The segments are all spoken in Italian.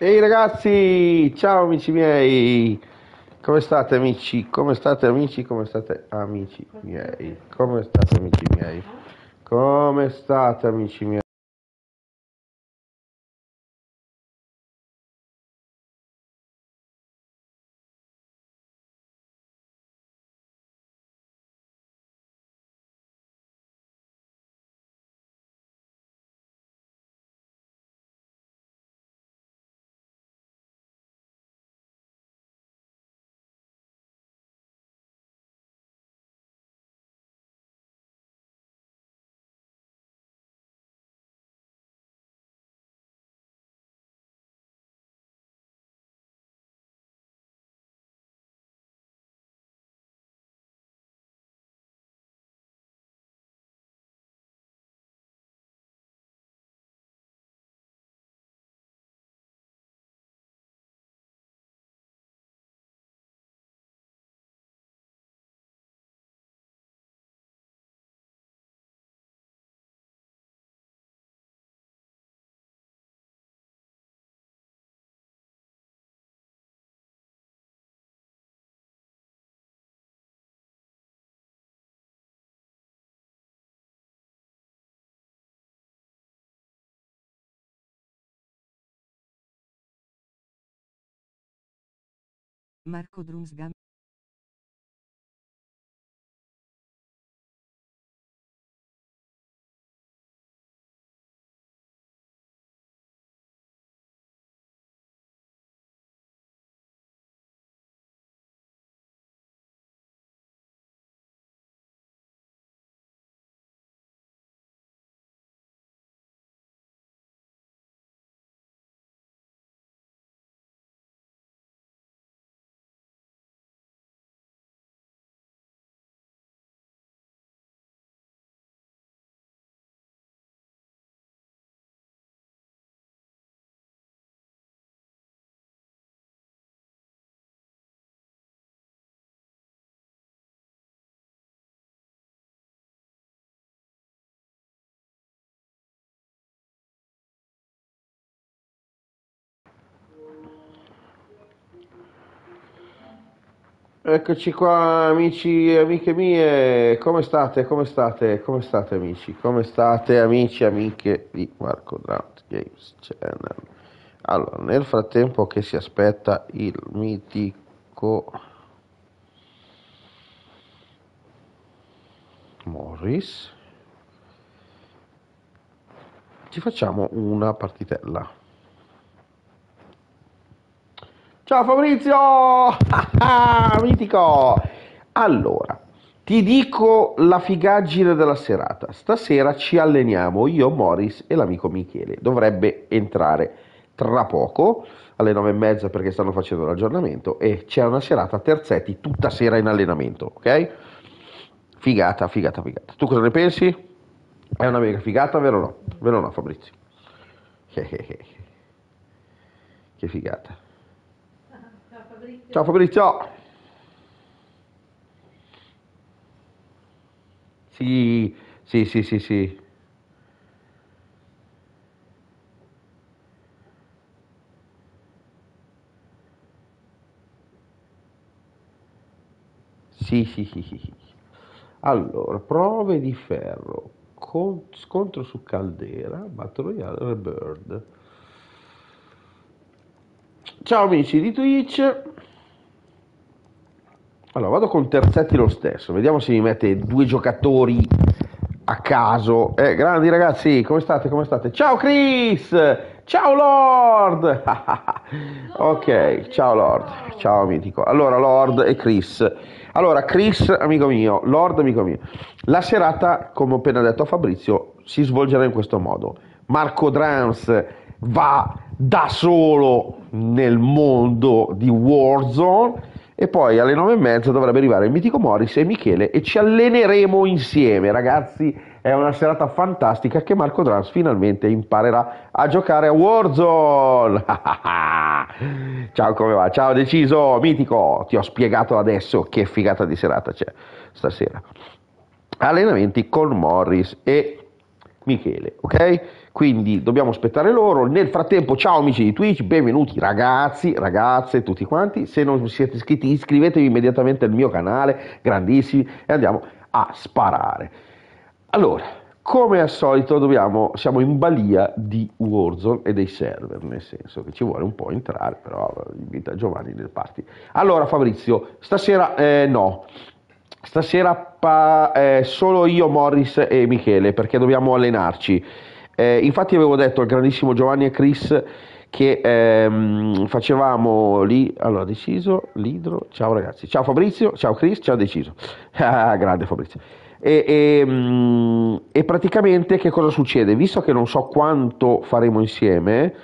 Ehi ragazzi, ciao amici miei, come state amici? Come state amici? Come state amici miei? Come state amici miei? Come state amici miei? Marco Drumsgam Eccoci qua amici e amiche mie, come state? Come state? Come state amici? Come state amici e amiche di Marco Drought Games Channel? Allora, nel frattempo che si aspetta il mitico Morris, ci facciamo una partitella. Ciao Fabrizio! Ah, mitico! Allora, ti dico la figaggine della serata. Stasera ci alleniamo io, Morris e l'amico Michele. Dovrebbe entrare tra poco, alle nove e mezza perché stanno facendo l'aggiornamento e c'è una serata terzetti tutta sera in allenamento, ok? Figata, figata, figata. Tu cosa ne pensi? È una mega figata, vero o no? Vero o no, Fabrizio? Che figata. Ciao Fabrizio. Sì, sì, sì, sì, sì. Sì, sì, sì, sì. Allora, prove di ferro, con- scontro su caldera, Battle Royale, Rebird. Ciao amici di Twitch. Allora, vado con Terzetti lo stesso, vediamo se mi mette due giocatori a caso. Eh, grandi ragazzi, come state? Come state? Ciao Chris! Ciao Lord! ok, ciao Lord. Ciao mitico. Allora, Lord e Chris. Allora, Chris, amico mio, Lord, amico mio. La serata, come ho appena detto a Fabrizio, si svolgerà in questo modo. Marco Drums va da solo nel mondo di Warzone e poi alle nove e mezza dovrebbe arrivare il mitico Morris e Michele e ci alleneremo insieme. Ragazzi è una serata fantastica che Marco Drums finalmente imparerà a giocare a Warzone. Ciao come va? Ciao deciso mitico. Ti ho spiegato adesso che figata di serata c'è stasera. Allenamenti con Morris e Michele, ok? Quindi dobbiamo aspettare loro. Nel frattempo, ciao amici di Twitch, benvenuti ragazzi, ragazze, tutti quanti. Se non siete iscritti, iscrivetevi immediatamente al mio canale, grandissimi, e andiamo a sparare. Allora, come al solito dobbiamo, siamo in balia di Warzone e dei server, nel senso che ci vuole un po' entrare, però invita Giovanni nel party. Allora Fabrizio, stasera eh, no, stasera pa, eh, solo io, Morris e Michele, perché dobbiamo allenarci. Eh, infatti avevo detto al grandissimo Giovanni e Chris che ehm, facevamo lì, allora deciso, Lidro, ciao ragazzi, ciao Fabrizio, ciao Chris, ciao deciso, ah, grande Fabrizio. E, e, mm, e, praticamente che cosa succede? Visto che non so quanto faremo insieme,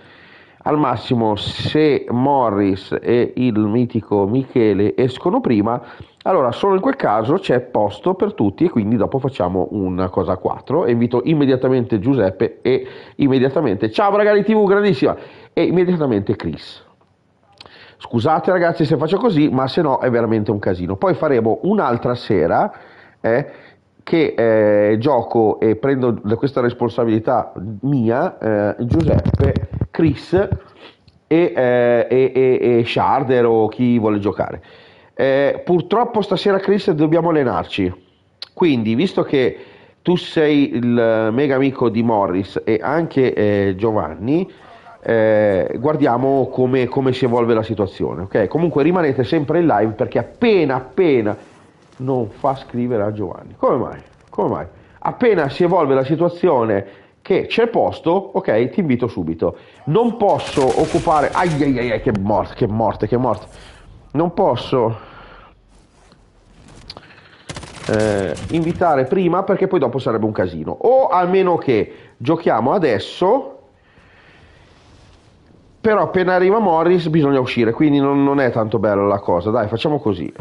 al massimo se Morris e il mitico Michele escono prima, allora solo in quel caso c'è posto per tutti e quindi dopo facciamo una cosa a quattro. Invito immediatamente Giuseppe e immediatamente ciao ragazzi TV grandissima e immediatamente Chris. Scusate ragazzi se faccio così, ma se no è veramente un casino. Poi faremo un'altra sera. Eh, che eh, gioco e prendo questa responsabilità mia, eh, Giuseppe, Chris e, eh, e, e, e, Sharder o chi vuole giocare. Eh, purtroppo stasera Chris dobbiamo allenarci, quindi visto che tu sei il mega amico di Morris e anche eh, Giovanni, eh, guardiamo come, come, si evolve la situazione. Okay? Comunque rimanete sempre in live perché appena appena non fa scrivere a Giovanni. Come mai? Come mai? Appena si evolve la situazione che c'è posto, ok, ti invito subito. Non posso occupare... Ai ai ai, ai che morte, che morte, che morte. Non posso eh, invitare prima perché poi dopo sarebbe un casino. O almeno che giochiamo adesso però appena arriva Morris bisogna uscire, quindi non, non, è tanto bella la cosa. Dai, facciamo così.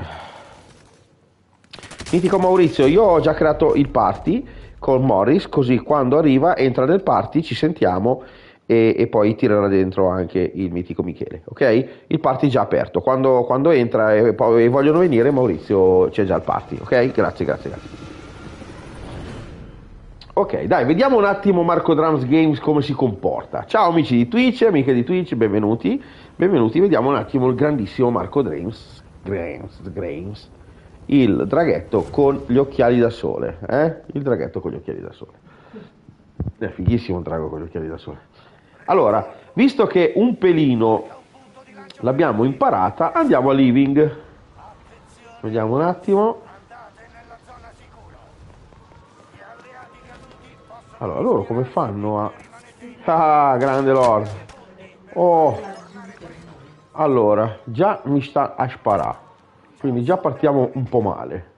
Mitico Maurizio, io ho già creato il party con Morris, così quando arriva entra nel party, ci sentiamo e, e poi tirerà dentro anche il mitico Michele, ok? Il party è già aperto, quando, quando entra e, e vogliono venire Maurizio c'è già il party, ok? Grazie, grazie, grazie. Ok, dai, vediamo un attimo Marco Drums Games come si comporta. Ciao amici di Twitch, amiche di Twitch, benvenuti. Benvenuti, vediamo un attimo il grandissimo Marco Drums. Games, Games il draghetto con gli occhiali da sole. Eh? Il draghetto con gli occhiali da sole. È fighissimo un drago con gli occhiali da sole. Allora, visto che un pelino l'abbiamo imparata, andiamo a living. Vediamo un attimo. Allora, loro come fanno a... Ah, grande Lord. Oh. Allora, già mi sta a sparare. Quindi già partiamo un po' male.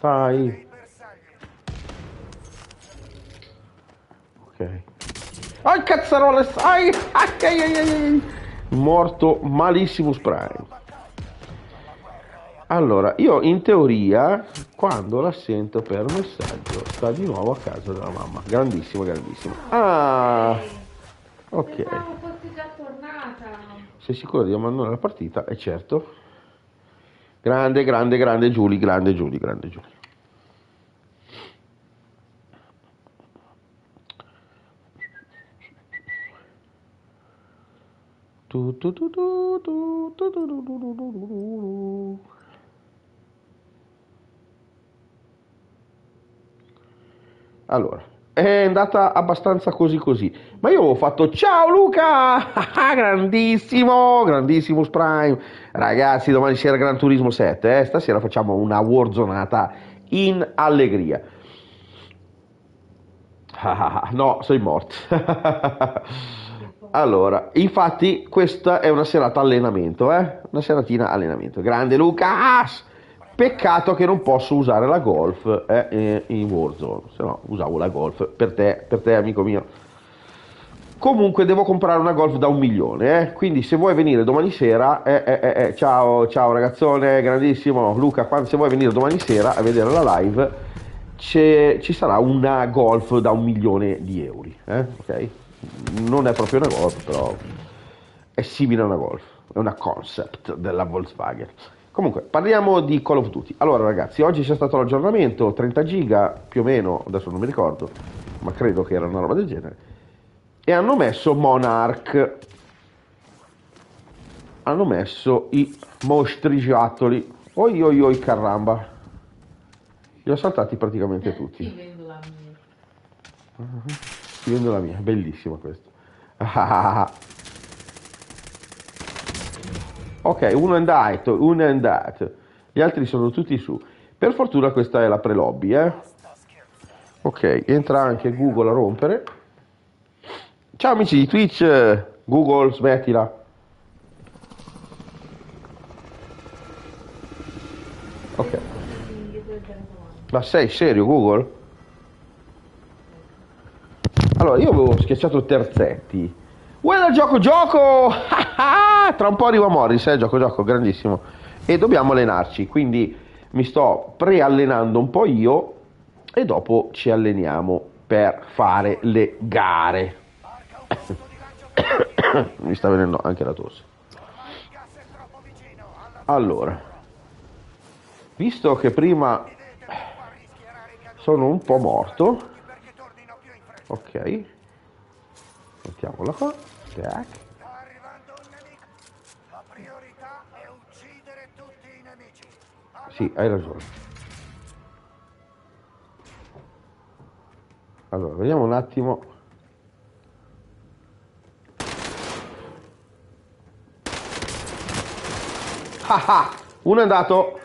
Dai. Ok. Ai cazzarola! Ai, ai, ai, ai, Morto malissimo Prime. Allora, io in teoria, quando la sento per messaggio, sta di nuovo a casa della mamma. Grandissimo, grandissimo. Ah, ok. Sei sicuro di abbandonare la partita? È certo. Grande, grande, grande Giuli, grande Giuli, grande Giuli. Allora, è andata abbastanza così così. Ma io ho fatto ciao Luca! grandissimo, grandissimo Prime. Ragazzi, domani sera Gran Turismo 7, eh? stasera facciamo una warzonata in allegria. no, sei morto. Allora, infatti questa è una serata allenamento, eh? Una seratina allenamento. Grande Lucas! Peccato che non posso usare la golf eh, in Warzone, se no usavo la golf per te, per te amico mio. Comunque devo comprare una golf da un milione, eh? quindi se vuoi venire domani sera, eh, eh, eh, eh ciao, ciao ragazzone, grandissimo Luca, quando, se vuoi venire domani sera a vedere la live, ci sarà una golf da un milione di euro, eh? Non è proprio una golf, però è simile a una golf, è una concept della Volkswagen. Comunque, parliamo di Call of Duty. Allora, ragazzi, oggi c'è stato l'aggiornamento 30 giga, più o meno, adesso non mi ricordo, ma credo che era una roba del genere. E hanno messo Monarch. Hanno messo i mostri giocattoli. Oi oi oi caramba. Li ho saltati praticamente Ti tutti. vendo la mia. Ti vendo la mia, bellissima questa. ok, uno è andato, uno è andato. Gli altri sono tutti su. Per fortuna questa è la pre-lobby, eh. Ok, entra anche Google a rompere. Ciao amici di Twitch, Google, smettila. Ok. Ma sei serio, Google? Allora, io avevo schiacciato Terzetti. Uè, gioco, gioco! Tra un po' arriva Morris, eh, gioco, gioco, grandissimo. E dobbiamo allenarci, quindi mi sto preallenando un po' io e dopo ci alleniamo per fare le gare. mi sta venendo anche la tosse. Allora, visto che prima sono un po' morto, ok, mettiamola qua, tac. Sta arrivando un nemico. La priorità è uccidere tutti i nemici. Sì, hai ragione. Allora, vediamo un attimo. Ah ah, uno è andato.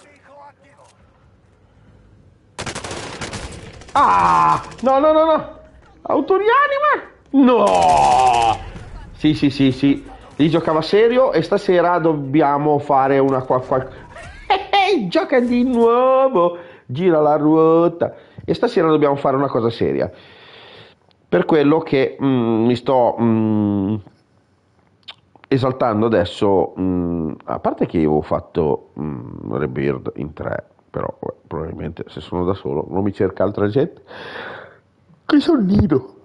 Ah! No, no, no, no! Autorianima! No! Sì, sì, sì, sì. Lì giocava serio e stasera dobbiamo fare una qua... qua... Ehi, gioca di nuovo! Gira la ruota. E stasera dobbiamo fare una cosa seria. Per quello che mm, mi sto mm, esaltando adesso, mm, a parte che io avevo fatto mm, Rebirth in 3, però beh, probabilmente se sono da solo non mi cerca altra gente. Che sonnino!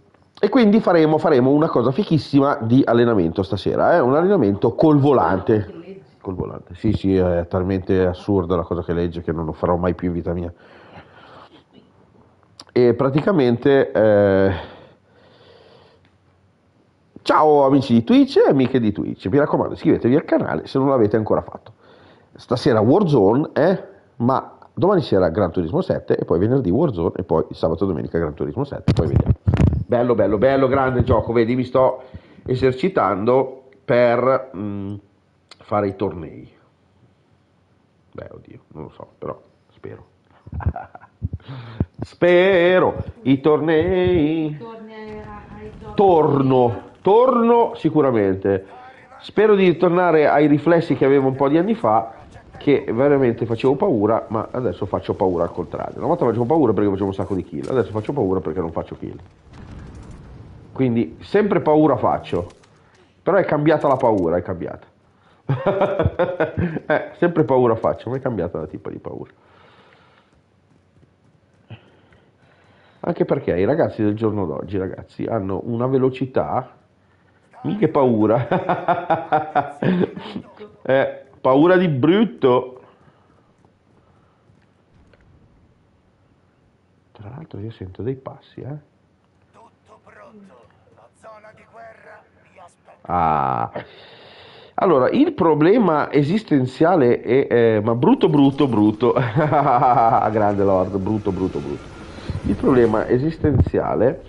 E quindi faremo, faremo una cosa fichissima di allenamento stasera, eh? un allenamento col volante. Col volante, sì, sì, è talmente assurda la cosa che legge che non lo farò mai più in vita mia. E praticamente. eh, Ciao amici di Twitch e amiche di Twitch, mi raccomando iscrivetevi al canale se non l'avete ancora fatto. Stasera Warzone, eh? ma domani sera Gran Turismo 7 e poi venerdì Warzone e poi sabato e domenica Gran Turismo 7, poi vediamo. Bello, bello, bello, grande gioco, vedi, mi sto esercitando per mm, fare i tornei. Beh, oddio, non lo so, però spero. spero i tornei. Torno, torno sicuramente. Spero di tornare ai riflessi che avevo un po' di anni fa, che veramente facevo paura, ma adesso faccio paura al contrario. Una volta facevo paura perché facevo un sacco di kill, adesso faccio paura perché non faccio kill. Quindi sempre paura faccio, però è cambiata la paura, è cambiata. eh, sempre paura faccio, ma è cambiata la tipo di paura. Anche perché i ragazzi del giorno d'oggi, ragazzi, hanno una velocità. Mica paura. eh, paura di brutto. Tra l'altro io sento dei passi, eh. Tutto pronto. La zona di guerra vi aspetta. Ah. Allora, il problema esistenziale è, eh, ma brutto, brutto, brutto, grande Lord, brutto, brutto, brutto. Il problema esistenziale,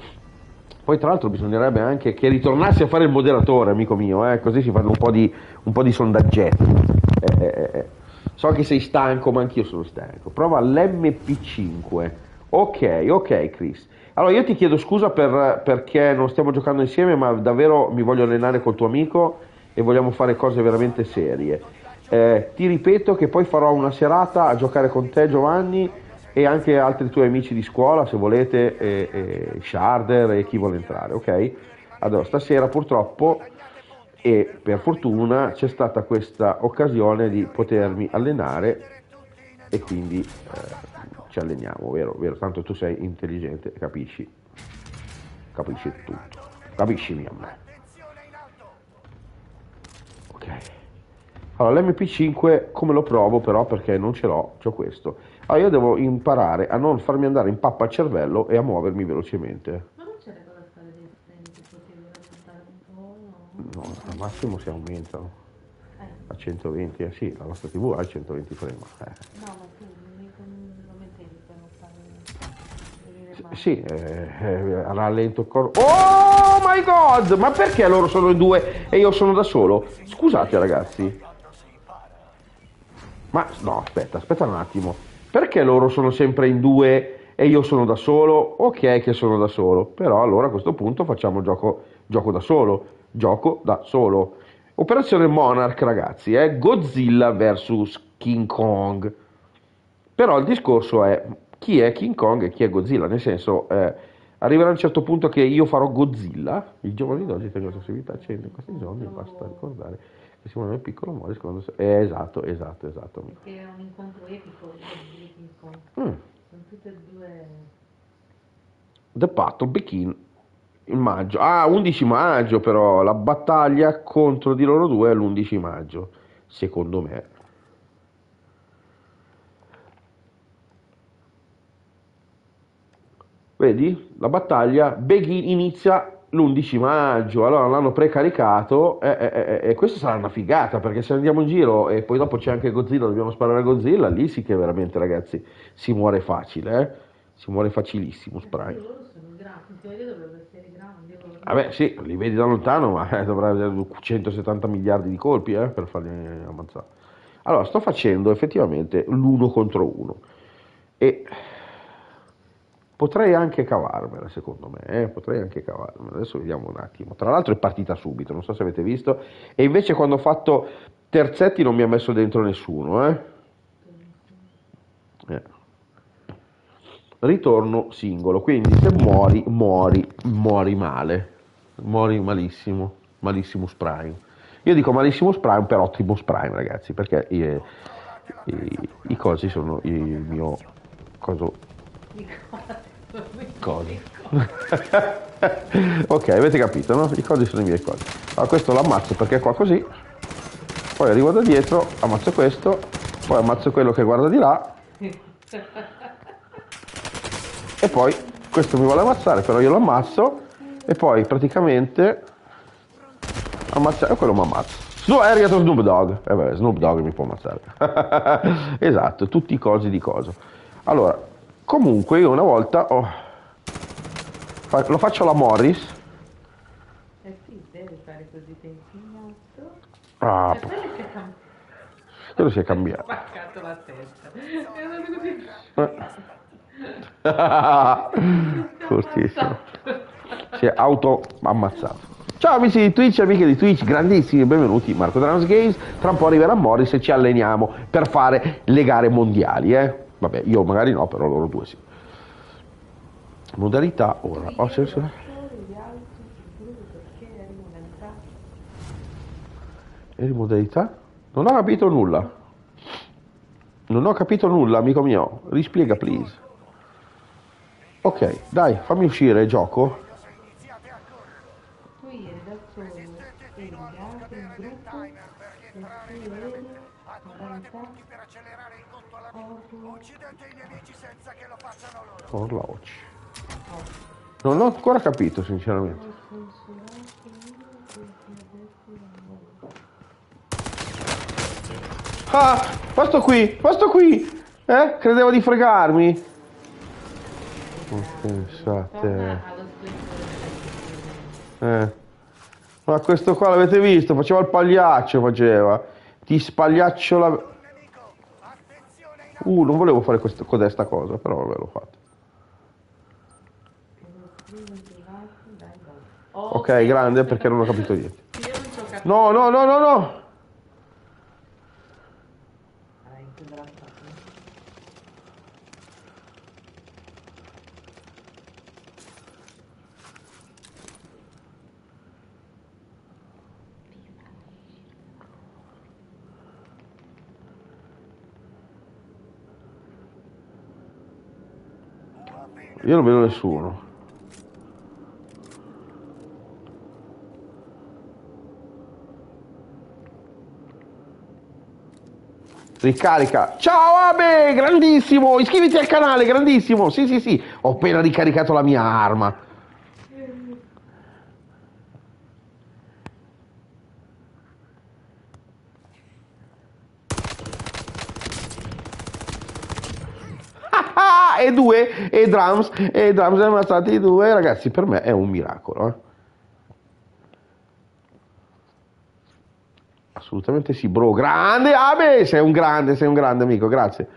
poi tra l'altro bisognerebbe anche che ritornassi a fare il moderatore, amico mio, eh, così si fanno un po' di, un po' di sondaggetti. Eh, eh, eh. So che sei stanco, ma anch'io sono stanco. Prova l'MP5. Ok, ok, Chris. Allora io ti chiedo scusa per- perché non stiamo giocando insieme, ma davvero mi voglio allenare col tuo amico e vogliamo fare cose veramente serie. Eh, ti ripeto che poi farò una serata a giocare con te, Giovanni, e anche altri tuoi amici di scuola, se volete, e, e Sharder e chi vuole entrare, ok? Allora, stasera purtroppo e per fortuna c'è stata questa occasione di potermi allenare e quindi eh, ci alleniamo, vero? vero? Tanto tu sei intelligente, capisci? Capisci tutto. Capisci, mia me. Ok. Allora, l'MP5 come lo provo però perché non ce l'ho, c'ho questo. Allora, io devo imparare a non farmi andare in pappa al cervello e a muovermi velocemente. Ma non c'era cosa fare dei freni, potevi rallentare un po', no? Al massimo si aumentano Eh, a 120, eh sì, la nostra TV ha il 120 frame. eh. no, ma tu lo mettevi per non fare. Sì, eh, eh, rallento il corpo. Oh my god! Ma perché loro sono in due e io sono da solo? Scusate ragazzi. Ma no, aspetta, aspetta un attimo. Perché loro sono sempre in due e io sono da solo? Ok che sono da solo, però allora a questo punto facciamo gioco, gioco da solo. Gioco da solo. Operazione Monarch ragazzi, è Godzilla vs King Kong. Però il discorso è chi è King Kong e chi è Godzilla, nel senso eh, arriverà a un certo punto che io farò Godzilla, i giovani d'oggi tengono la sensibilità accende in questi giorni, basta ricordare che si muove nel piccolo Morris quando... Eh, esatto, esatto, esatto. Perché è un incontro epico di King Kong. Mm. Sono tutte e due... The Battle Begin in maggio. Ah, 11 maggio però, la battaglia contro di loro due è l'11 maggio, secondo me. Vedi? La battaglia Begin inizia l'11 maggio, allora l'hanno precaricato e, e- e- e questa sarà una figata perché se andiamo in giro e poi dopo c'è anche Godzilla, dobbiamo sparare a Godzilla, lì sì che veramente ragazzi si muore facile, eh? si muore facilissimo spray. Vabbè, sì, li vedi da lontano, ma eh, dovrà avere 170 miliardi di colpi eh, per farli ammazzare. Allora, sto facendo effettivamente l'uno contro uno e potrei anche cavarmela, secondo me, eh, potrei anche cavarmela. Adesso vediamo un attimo. Tra l'altro è partita subito, non so se avete visto, e invece quando ho fatto terzetti non mi ha messo dentro nessuno, eh. Eh. Ritorno singolo, quindi se muori, muori, muori male, muori malissimo, malissimo Prime. Io dico malissimo Prime per Optimus Prime, ragazzi, perché i, i, i cosi sono il mio coso. Cosi. ok, avete capito, no? I cosi sono i miei cosi. Allora questo lo ammazzo perché è qua così, poi arrivo da dietro, ammazzo questo, poi ammazzo quello che guarda di là e poi questo mi vuole ammazzare, però io lo ammazzo e poi praticamente ammazza e quello mi ammazza. No, è arrivato Snoop Dogg. Eh beh, Snoop Dogg mi può ammazzare. esatto, tutti i cosi di coso. Allora, comunque io una volta ho- fa- lo faccio alla Morris. Eh sì, devi fare così tempinato. Ah, poi si è cam- quello si è cambiato. spaccato la testa. È andato così. Fortissimo. Si è auto ammazzato. Ciao amici di Twitch, amiche di Twitch, grandissimi, benvenuti Marco Drums Games. Tra un po' arriverà Morris e ci alleniamo per fare le gare mondiali, eh. Vabbè, io magari no, però loro due sì. Modalità ora. Ho senso. Eri modalità. Eri in modalità? Non ho capito nulla. Non ho capito nulla, amico mio. Rispiega, please. Ok, dai, fammi uscire, gioco. Tu eri da solo, eri gli altri in gruppo, e tu eri modalità per accelerare il conto alla orlo. Uccidete i nemici senza che lo facciano loro. Orlaoci. Non ho ancora capito, sinceramente. Ah, questo qui, questo qui. Eh? Credevo di fregarmi. Oh, Pensate. Eh. Ma questo qua l'avete visto? Faceva il pagliaccio, faceva. Ti spagliaccio la... Uh, non volevo fare questo, codesta cosa, però vabbè, l'ho fatto. Ok, grande perché non ho capito niente. No, no, no, no, no. Io non vedo nessuno. Ricarica. Ciao Abe, grandissimo. Iscriviti al canale, grandissimo. Sì, sì, sì. Ho appena ricaricato la mia arma. Ah, e due, e drums, e drums ne ammazzati due, ragazzi, per me è un miracolo. eh. Assolutamente sì, bro, grande, ah beh, sei un grande, sei un grande amico, grazie.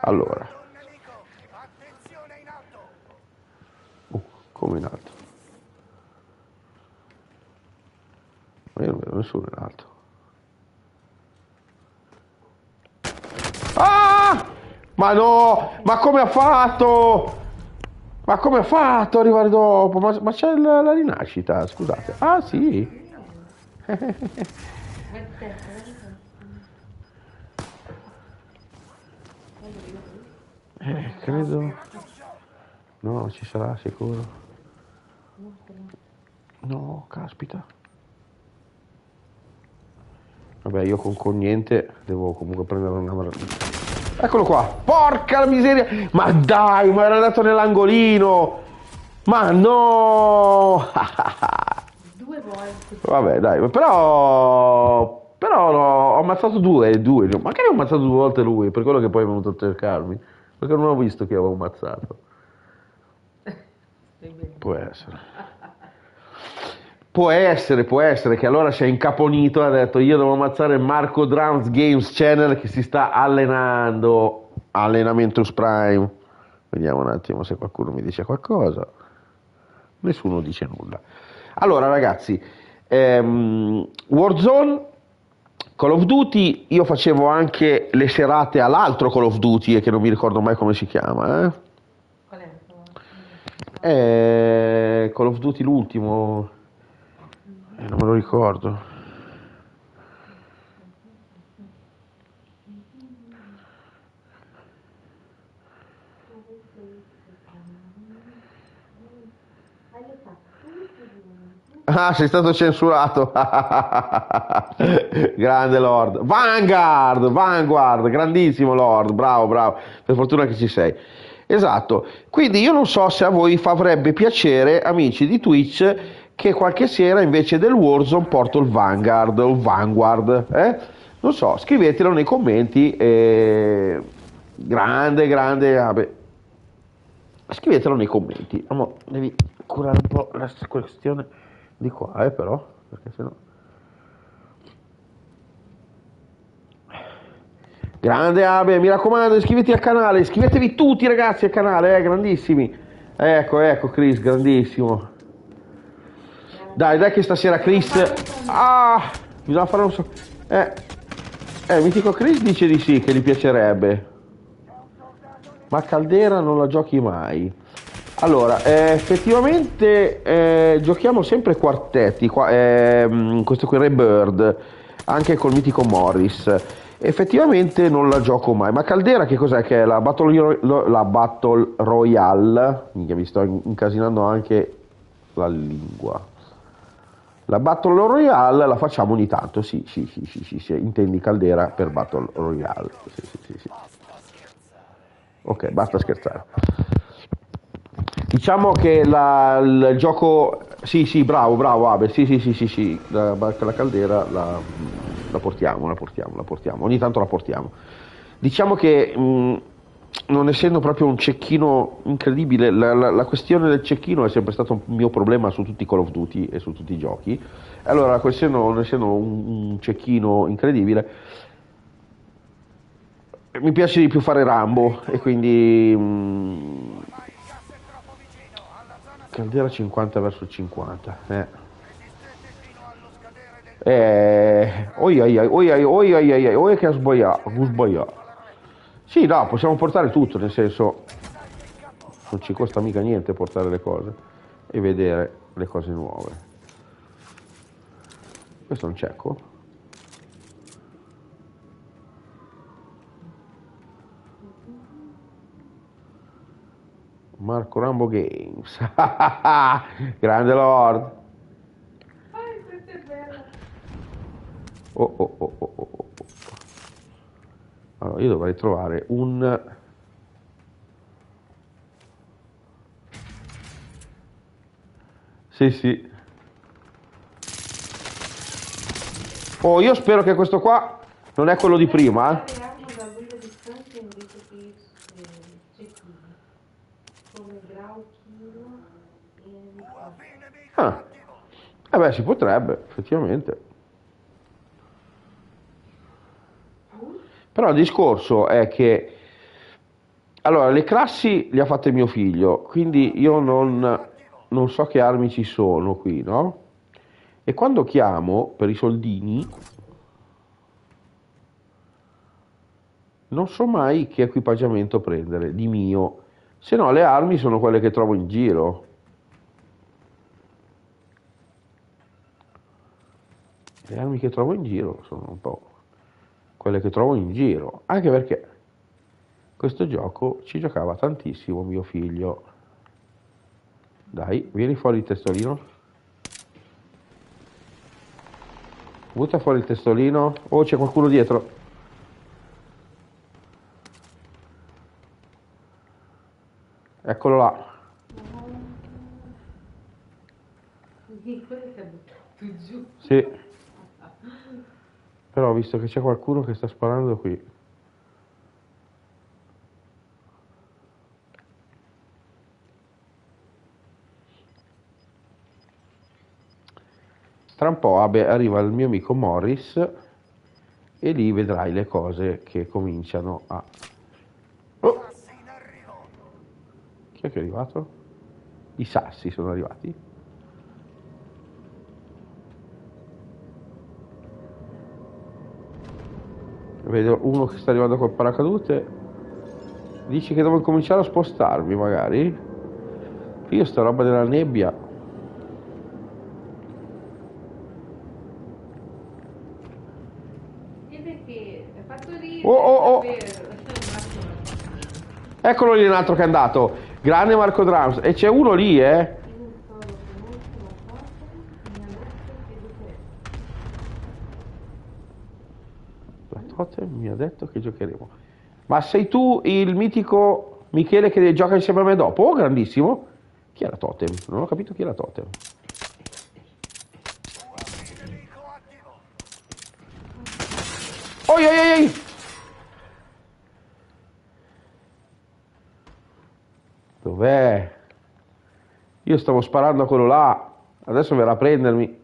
Allora, uh, come in alto? Ma io non vedo nessuno in alto. Ah! Ma no! Ma come ha fatto? Ma come ha fatto ad arrivare dopo? Ma, ma c'è la, la rinascita, scusate. Ah sì? Eh, credo. No, ci sarà sicuro. No, caspita. Vabbè, io con, con niente devo comunque prendere una... Eccolo qua! Porca la miseria! Ma dai, ma era andato nell'angolino! Ma no! Due volte. Vabbè, dai, però... Però no, ho ammazzato due, due. Magari ho ammazzato due volte lui, per quello che poi è venuto a cercarmi. Perché non ho visto che avevo ammazzato. Può essere. Può essere, può essere che allora si è incaponito e ha detto io devo ammazzare Marco Drums Games Channel che si sta allenando. Allenamentus Prime. Vediamo un attimo se qualcuno mi dice qualcosa. Nessuno dice nulla. Allora ragazzi, ehm, Warzone, Call of Duty, io facevo anche le serate all'altro Call of Duty e che non mi ricordo mai come si chiama. Eh? Qual è? Eh, Call of Duty l'ultimo, eh, non me lo ricordo. Ah, sei stato censurato. Grande Lord. Vanguard, Vanguard, grandissimo Lord, bravo, bravo. Per fortuna che ci sei. Esatto. Quindi io non so se a voi favrebbe piacere, amici di Twitch, che qualche sera invece del Warzone porto il Vanguard o Vanguard, eh? Non so, scrivetelo nei commenti. eh, Grande, grande, vabbè. Scrivetelo nei commenti. Amo, devi curare un po' la questione di qua, eh, però, perché sennò... Grande Abe, mi raccomando, iscriviti al canale, iscrivetevi tutti ragazzi al canale, eh, grandissimi. Ecco, ecco Chris, grandissimo. Dai, dai che stasera Chris... Ah, bisogna fare un... so- Eh, eh, Mitico Chris dice di sì, che gli piacerebbe. Ma Caldera non la giochi mai. Allora, eh, effettivamente eh, giochiamo sempre quartetti, qua, ehm, questo qui Rebird, anche col mitico Morris. Effettivamente non la gioco mai, ma Caldera che cos'è? Che è la Battle, la Battle Royale? Mi sto incasinando anche la lingua. La Battle Royale la facciamo ogni tanto, sì, sì, sì, sì, sì, sì. intendi Caldera per Battle Royale. Sì, sì, sì, sì. Ok, basta scherzare. Diciamo che la- il gioco... Sì, sì, bravo, bravo Abe, sì, sì, sì, sì, sì, la, la caldera la, la portiamo, la portiamo, la portiamo, ogni tanto la portiamo. Diciamo che mh, non essendo proprio un cecchino incredibile, la, la- la questione del cecchino è sempre stato un mio problema su tutti i Call of Duty e su tutti i giochi. Allora, la questione non essendo un, un cecchino incredibile, mi piace di più fare Rambo e quindi mh, caldera 50 verso 50 eh. Eh, oi oi ai, oi ai ai ai, oi che ha sbagliato, ho sbagliato. Sì, no, possiamo portare tutto, nel senso non ci costa mica niente portare le cose e vedere le cose nuove. Questo è un cecco? Marco Rambo Games. Grande Lord. Oh, oh, oh, oh, oh, oh. Allora, io dovrei trovare un... Sì, sì. Oh, io spero che questo qua non è quello di prima, eh. Ah. Eh beh, si potrebbe, effettivamente. Però il discorso è che allora le classi le ha fatte mio figlio, quindi io non, non so che armi ci sono qui, no? E quando chiamo per i soldini non so mai che equipaggiamento prendere di mio, se no le armi sono quelle che trovo in giro. Le armi che trovo in giro sono un po' quelle che trovo in giro, anche perché questo gioco ci giocava tantissimo mio figlio. Dai, vieni fuori il testolino. Butta fuori il testolino. Oh, c'è qualcuno dietro. Eccolo là. Sì, quello si è buttato giù. Sì. Però ho visto che c'è qualcuno che sta sparando qui. Tra un po' vabbè, arriva il mio amico Morris e lì vedrai le cose che cominciano a... Oh, chi è che è arrivato? I sassi sono arrivati? Vedo uno che sta arrivando col paracadute. Dici che devo cominciare a spostarmi magari? Io sta roba della nebbia. Oh, oh, oh. Eccolo lì un altro che è andato. Grande Marco Drums. E c'è uno lì, eh. io non so lo conosco, la foto, mi ha detto che giocheremo. La Totem mi ha detto che giocheremo. Ma sei tu il mitico Michele che gioca insieme a me dopo? Oh, grandissimo. Chi è la Totem? Non ho capito chi è la Totem. Oi, oi, oi, oi. Dov'è? Io stavo sparando a quello là. Adesso verrà a prendermi.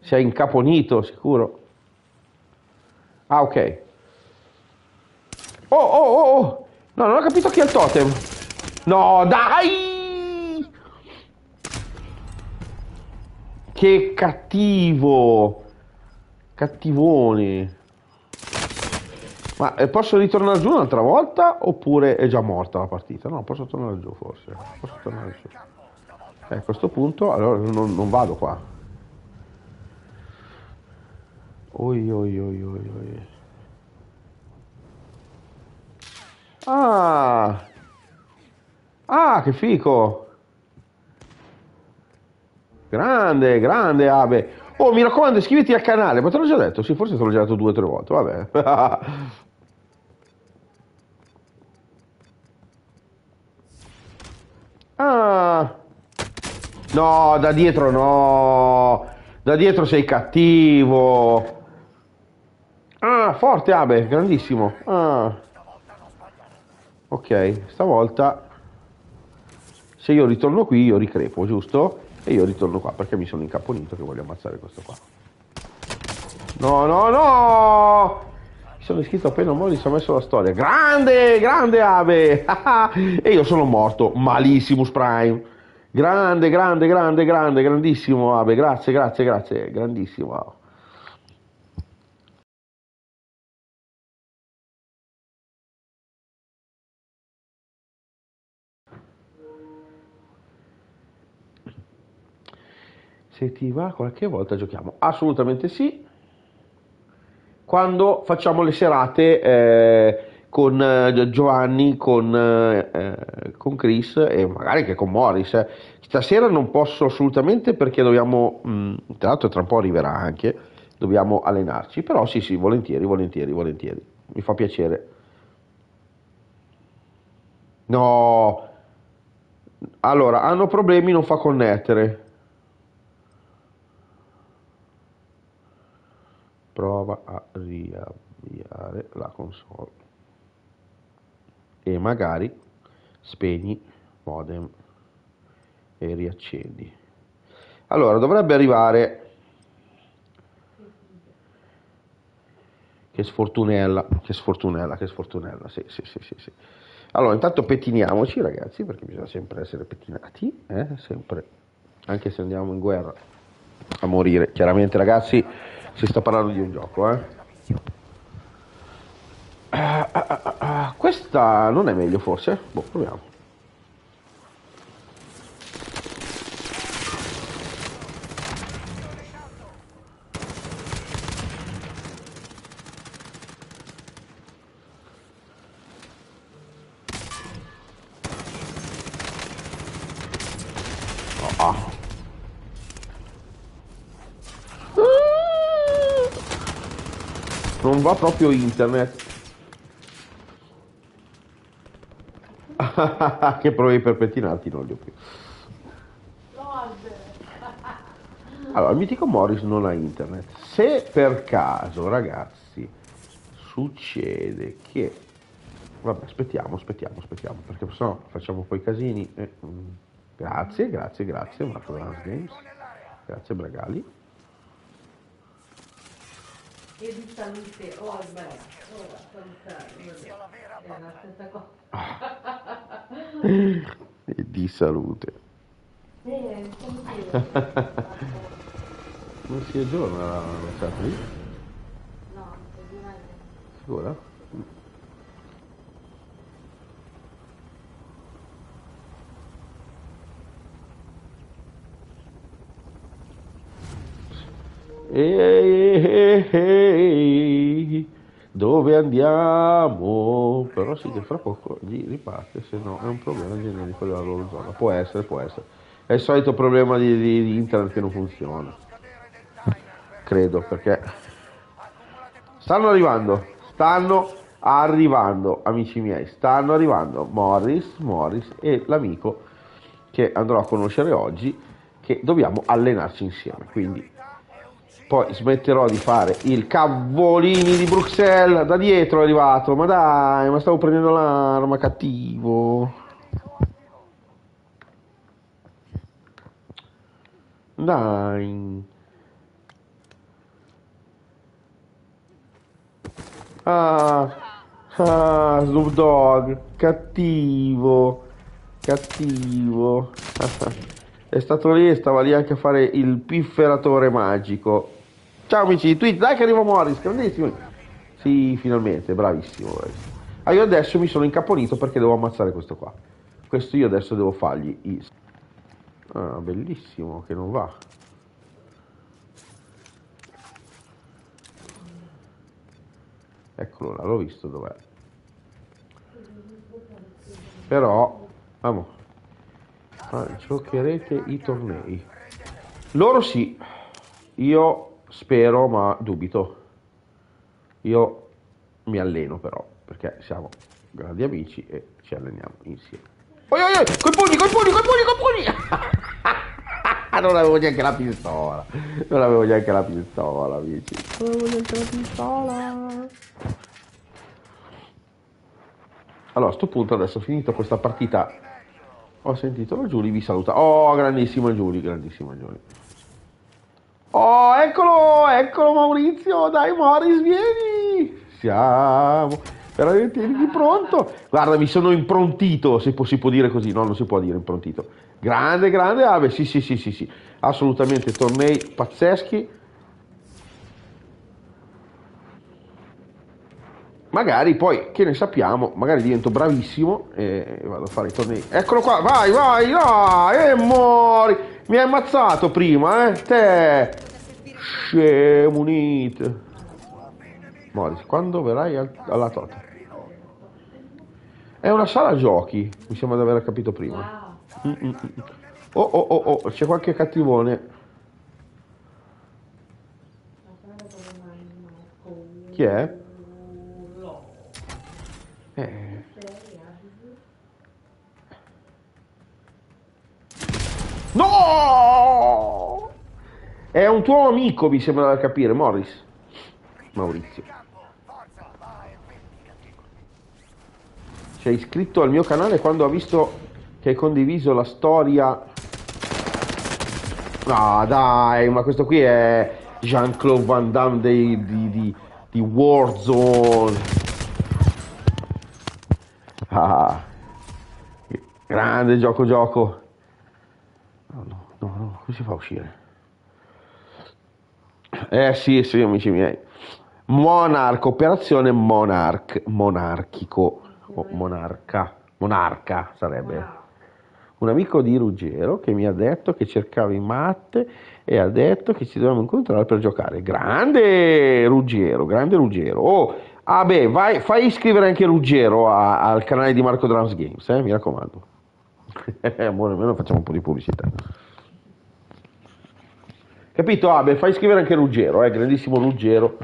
Si è incaponito, sicuro. Ah, ok. Oh, oh, oh, oh. No, non ho capito chi è il totem. No, dai! Che cattivo. Cattivone. Ma eh, posso ritornare giù un'altra volta oppure è già morta la partita? No, posso tornare giù forse. Posso tornare giù. Eh, a questo punto allora non, non vado qua. Oi, oi, oi, oi, oi. Ah! Ah, che fico! Grande, grande Abe. Oh, mi raccomando, iscriviti al canale. Ma te l'ho già detto? Sì, forse te l'ho già detto due o tre volte. Vabbè. ah. No, da dietro no. Da dietro sei cattivo. Ah, forte Abe, grandissimo. Ah. Ok, stavolta se io ritorno qui io ricrepo, giusto? E io ritorno qua perché mi sono incaponito che voglio ammazzare questo qua. No, no, no! Mi sono iscritto appena Morris ha messo la storia. Grande, grande Ave! e io sono morto. Malissimus Prime. Grande, grande, grande, grande, grandissimo Ave. Grazie, grazie, grazie. Grandissimo. Se ti va qualche volta giochiamo. Assolutamente sì. Quando facciamo le serate eh, con eh, Giovanni, con, eh, con Chris e magari anche con Morris. eh. Stasera non posso assolutamente perché dobbiamo, mh, tra l'altro tra un po' arriverà anche, dobbiamo allenarci, però sì sì, volentieri, volentieri, volentieri. mi fa piacere. No. Allora, hanno problemi, non fa connettere. Prova a riavviare la console. E magari spegni modem e riaccendi. Allora, dovrebbe arrivare Che sfortunella, che sfortunella, che sfortunella, sì, sì, sì, sì, sì. Allora, intanto pettiniamoci ragazzi, perché bisogna sempre essere pettinati, eh? sempre, anche se andiamo in guerra a morire. Chiaramente ragazzi, si sta parlando di un gioco, eh? Ah, ah, ah, ah, questa non è meglio forse? Boh, proviamo. Ah. Proprio internet. che provi per pettinarti non li ho più. Allora, il mitico Morris non ha internet. Se per caso, ragazzi, succede che... Vabbè, aspettiamo, aspettiamo, aspettiamo, perché sennò facciamo poi casini. e, mm, Grazie, grazie, grazie, Marco Games. Grazie, Bragali. E di salute, oh sbagliato, ora salutare, vabbè, è la stessa cosa. E di salute. Eh, salute. Non si aggiorna la lì? No, sicuramente. Sicura? Ehi, ehi, dove andiamo? Però sì che fra poco gli riparte, se no è un problema generico della loro zona. Può essere, può essere. È il solito problema di, di- di internet che non funziona. Credo, perché stanno arrivando, stanno arrivando, amici miei, stanno arrivando Morris, Morris e l'amico che andrò a conoscere oggi, che dobbiamo allenarci insieme. Quindi poi smetterò di fare il cavolini di Bruxelles. Da dietro è arrivato. Ma dai ma stavo prendendo l'arma cattivo. Dai. Ah, ah Snoop Dogg. Cattivo. Cattivo. È stato lì e stava lì anche a fare il pifferatore magico Ciao amici di Twitch, dai che arriva Morris, grandissimo. Sì, finalmente, bravissimo. Ah, io adesso mi sono incaponito perché devo ammazzare questo qua. Questo io adesso devo fargli. Ah, bellissimo, che non va. Eccolo là, l'ho visto dov'è. Però, vamo, ah, giocherete i tornei. Loro sì, io spero, ma dubito. Io mi alleno però, perché siamo grandi amici e ci alleniamo insieme. Oi, oi, oi, coi pugni, coi pugni, coi pugni, coi pugni! non avevo neanche la pistola. Non avevo neanche la pistola, amici. Non avevo neanche la pistola. Allora, a sto punto adesso finito questa partita. Ho sentito la Giulia vi saluta. Oh, grandissimo Giulia, grandissimo Giulia. Oh, eccolo, eccolo Maurizio, dai Morris, vieni. Siamo veramente vieni pronto. Guarda, mi sono improntito, se si può dire così, no, non si può dire improntito. Grande, grande ave, sì, sì, sì, sì, sì. Assolutamente tornei pazzeschi. Magari poi, che ne sappiamo, magari divento bravissimo e vado a fare i tornei. Eccolo qua, vai, vai, vai, e mori. Mi hai ammazzato prima, eh? Te, scemo unito. Quando verrai al- alla Tota? È una sala giochi, mi sembra di aver capito prima. Mm, mm, mm. Oh, oh, oh, oh, c'è qualche cattivone. Chi è? Eh, No! È un tuo amico, mi sembra capire, Morris. Maurizio. Vendicati. Sei iscritto al mio canale quando ha visto che hai condiviso la storia. No, dai, ma questo qui è Jean-Claude Van Damme di, di, di, di Warzone. Ah, grande gioco gioco. No, no, no, come si fa a uscire? Eh sì, sì, amici miei. Monarch, operazione Monarch, monarchico, o monarca, monarca sarebbe. Un amico di Ruggero che mi ha detto che cercava i matte e ha detto che ci dovevamo incontrare per giocare. Grande Ruggero, grande Ruggero. Oh, ah beh, vai, fai iscrivere anche Ruggero a- al canale di Marco Drums Games, eh, mi raccomando. Buono, almeno facciamo un po' di pubblicità. Capito? Ah, beh, fai iscrivere anche Ruggero, eh, grandissimo Ruggero.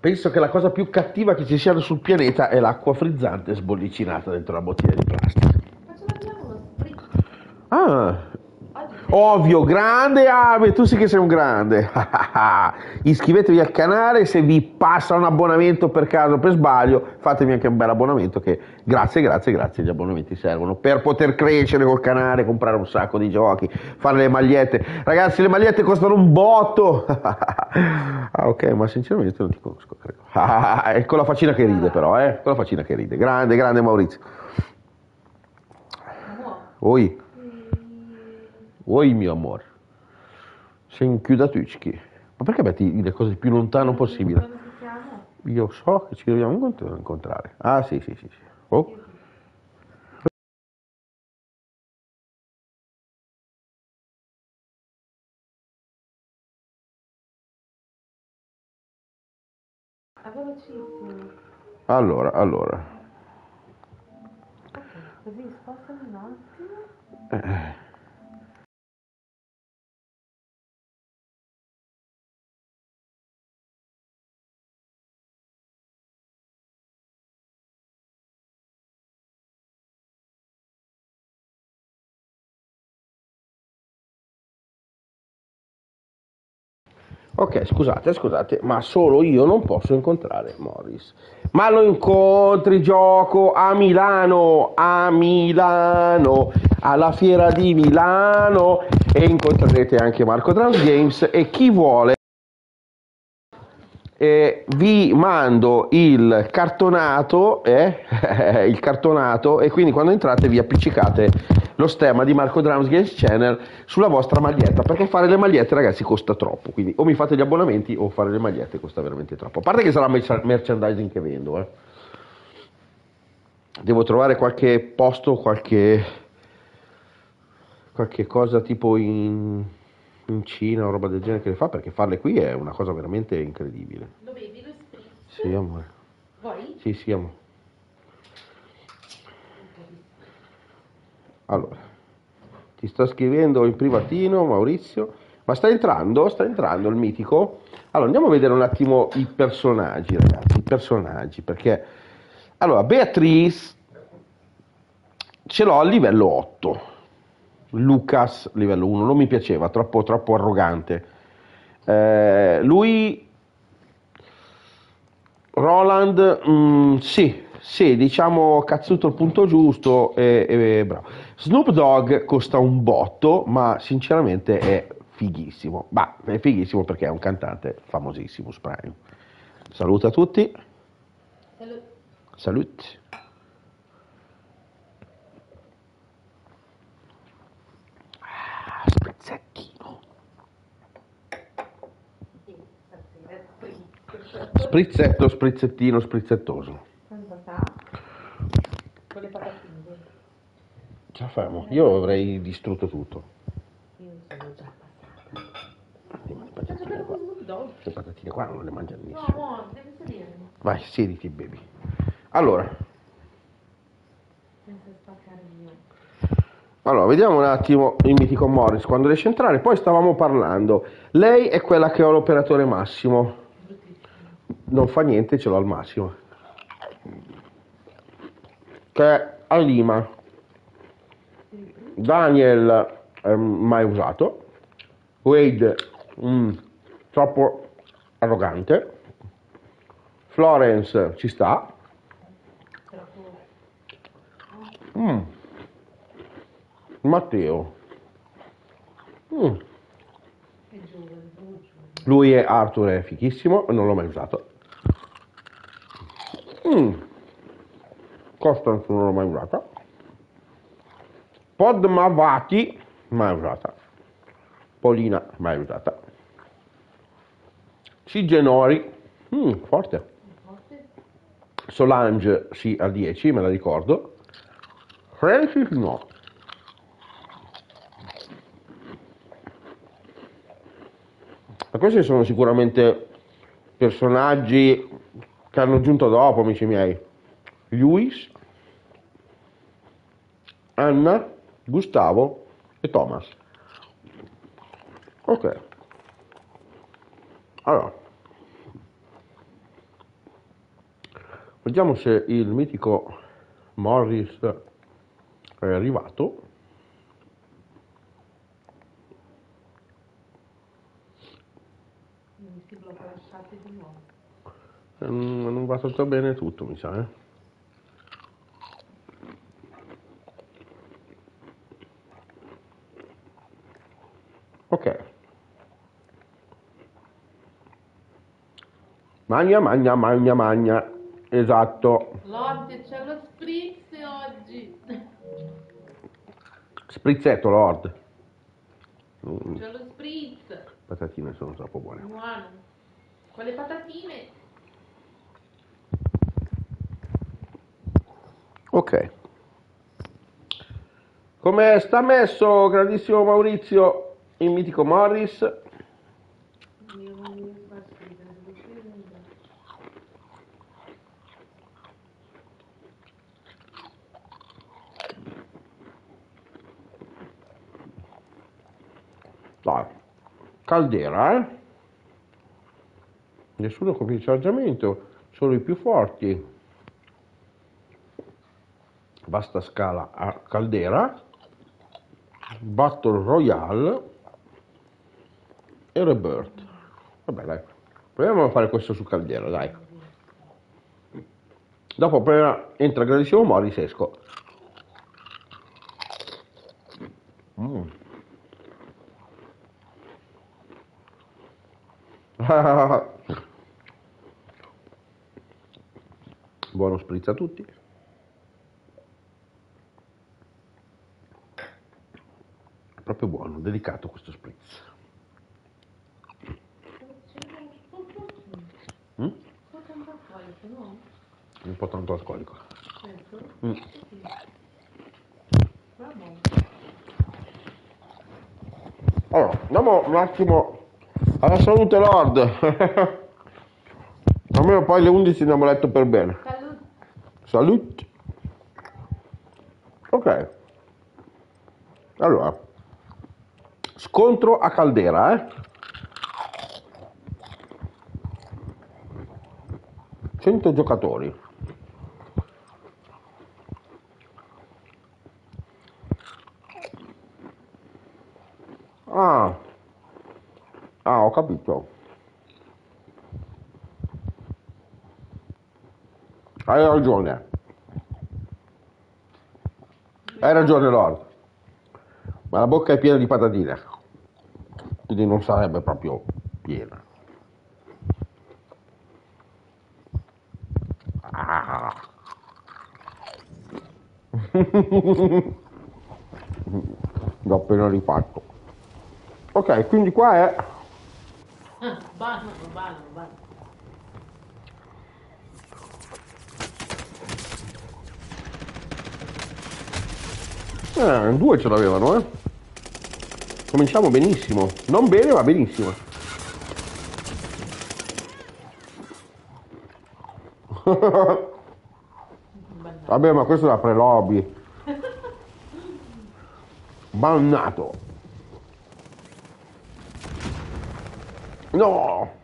Penso che la cosa più cattiva che ci sia sul pianeta è l'acqua frizzante sbollicinata dentro una bottiglia di plastica. Ah, ovvio, grande Ave, tu sì che sei un grande. Iscrivetevi al canale, se vi passa un abbonamento per caso, per sbaglio, fatemi anche un bel abbonamento che grazie, grazie, grazie, gli abbonamenti servono per poter crescere col canale, comprare un sacco di giochi, fare le magliette. Ragazzi, le magliette costano un botto. ah, ok, ma sinceramente non ti conosco, credo. è con la faccina che ride però, eh, con la faccina che ride. Grande, grande Maurizio. Oi. Oi mio amore. Sei un chiudatucci. Ma perché metti le cose il più lontano possibile? Io so che ci dobbiamo incont- incontrare. Ah sì, sì, sì. sì. Oh. Allora, allora. Così spostami un attimo. Ok, scusate, scusate, ma solo io non posso incontrare Morris. Ma lo incontri gioco a Milano, a Milano, alla fiera di Milano e incontrerete anche Marco Trans Games e chi vuole eh, vi mando il cartonato, eh, il cartonato e quindi quando entrate vi appiccicate lo stemma di Marco Drums Games Channel sulla vostra maglietta perché fare le magliette ragazzi costa troppo quindi o mi fate gli abbonamenti o fare le magliette costa veramente troppo a parte che sarà merch- merchandising che vendo eh. devo trovare qualche posto qualche qualche cosa tipo in, in Cina o roba del genere che le fa perché farle qui è una cosa veramente incredibile Lo bevi lo spritz? sì amore Vuoi? sì sì amore Allora, ti sta scrivendo in privatino Maurizio, ma sta entrando, sta entrando il mitico. Allora, andiamo a vedere un attimo i personaggi, ragazzi, i personaggi, perché... Allora, Beatrice ce l'ho a livello 8, Lucas livello 1, non mi piaceva, troppo, troppo arrogante. Eh, lui Roland, mm, sì, sì, diciamo cazzuto il punto giusto e, e bravo. Snoop Dogg costa un botto, ma sinceramente è fighissimo. Ma è fighissimo perché è un cantante famosissimo, Prime. Saluta a tutti, Salut. salut. Ah, sprizzettino. Sprizzetto, sprizzettino, sprizzettoso. Quanto sta? Con le patatine. La famo. Io avrei distrutto tutto. Io sono già passata. Le patatine qua, le patatine non le mangia No, nessuno. amore, devi sedere. Vai, siediti, baby. Allora. Allora, vediamo un attimo il mitico Morris quando riesce a entrare. Poi stavamo parlando. Lei è quella che ho l'operatore massimo. Non fa niente, ce l'ho al massimo. Che è a Lima. Daniel eh, mai usato. Wade mm, troppo arrogante. Florence ci sta. Mm. Matteo. Mm. Lui è Arthur, è fichissimo, non l'ho mai usato. Mm. Constance non l'ho mai usata. Podmavati, mai usata. Polina, mai usata. Cigenori, mm, forte. Solange, sì, a 10, me la ricordo. Francis, no. Ma questi sono sicuramente personaggi che hanno aggiunto dopo, amici miei. Lewis, Anna, Gustavo e Thomas. Ok. Allora. Vediamo se il mitico Morris è arrivato. Eh, Non non va tutto bene tutto, mi sa, eh. Ok. Magna, magna, magna, magna. Esatto. Lord, c'è lo spritz oggi. Sprizzetto, Lord. Mm, C'è lo spritz. patatine sono troppo buone. Buono. Con le patatine. Ok. Come sta messo, grandissimo Maurizio, il mitico Morris? Dai. Caldera, eh? Nessuno con il chargiamento, solo i più forti. Basta scala a caldera, Battle Royale e Rebirth. Vabbè dai, proviamo a fare questo su caldera, dai. Dopo appena entra grandissimo Morris esco. Mm. Buono spritz a tutti. Proprio buono, delicato questo spritz. Mm? Sto tanto alcolico, no? Un po' tanto alcolico. Certo. Mm. Allora, andiamo un attimo alla salute Lord. Almeno poi alle 11 andiamo a letto per bene. Salute. Salute. Ok. Allora, scontro a caldera, eh? 100 giocatori. Ah. Ah, ho capito. Hai ragione. Hai ragione, Lord. Ma la bocca è piena di patatine. Quindi non sarebbe proprio piena. L'ho appena rifatto. Ok, quindi qua è Buono, buono, buono. Eh, due ce l'avevano, eh. Cominciamo benissimo. Non bene, ma benissimo. Vabbè, ma questo è la pre-lobby. Bannato. No!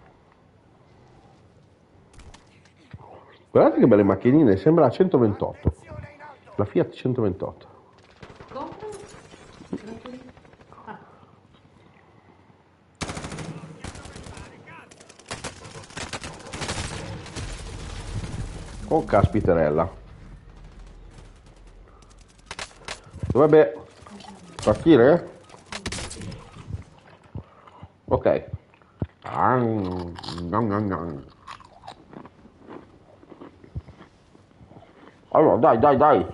Guardate che belle macchinine, sembra la 128. Attenzione in alto. La Fiat 128. Oh caspiterella. Dovrebbe partire? Ok. Ah, nam, nam, nam. Allora, dai, dai, dai.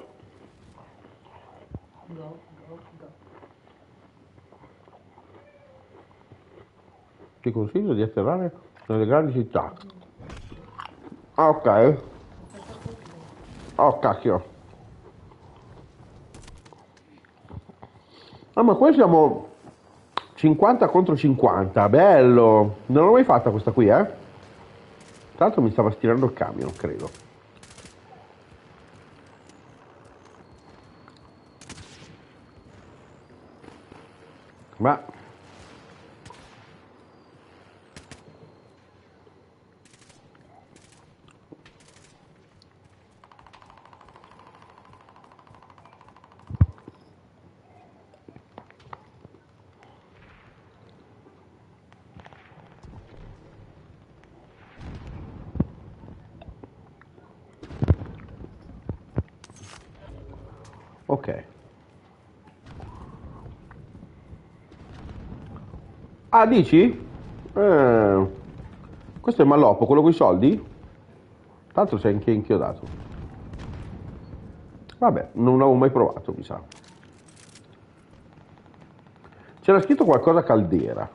Ti consiglio di atterrare nelle grandi città. Ah, ok. Oh, cacchio. Ah, ma qua siamo 50 contro 50. Bello. Non l'ho mai fatta questa qui, eh. Tra l'altro mi stava stirando il camion, credo. Ma Ok. Ah, dici? Eh, questo è Malloppo, quello con i soldi? Tanto sei anche inchiodato. Vabbè, non l'avevo mai provato, mi sa. C'era scritto qualcosa caldera.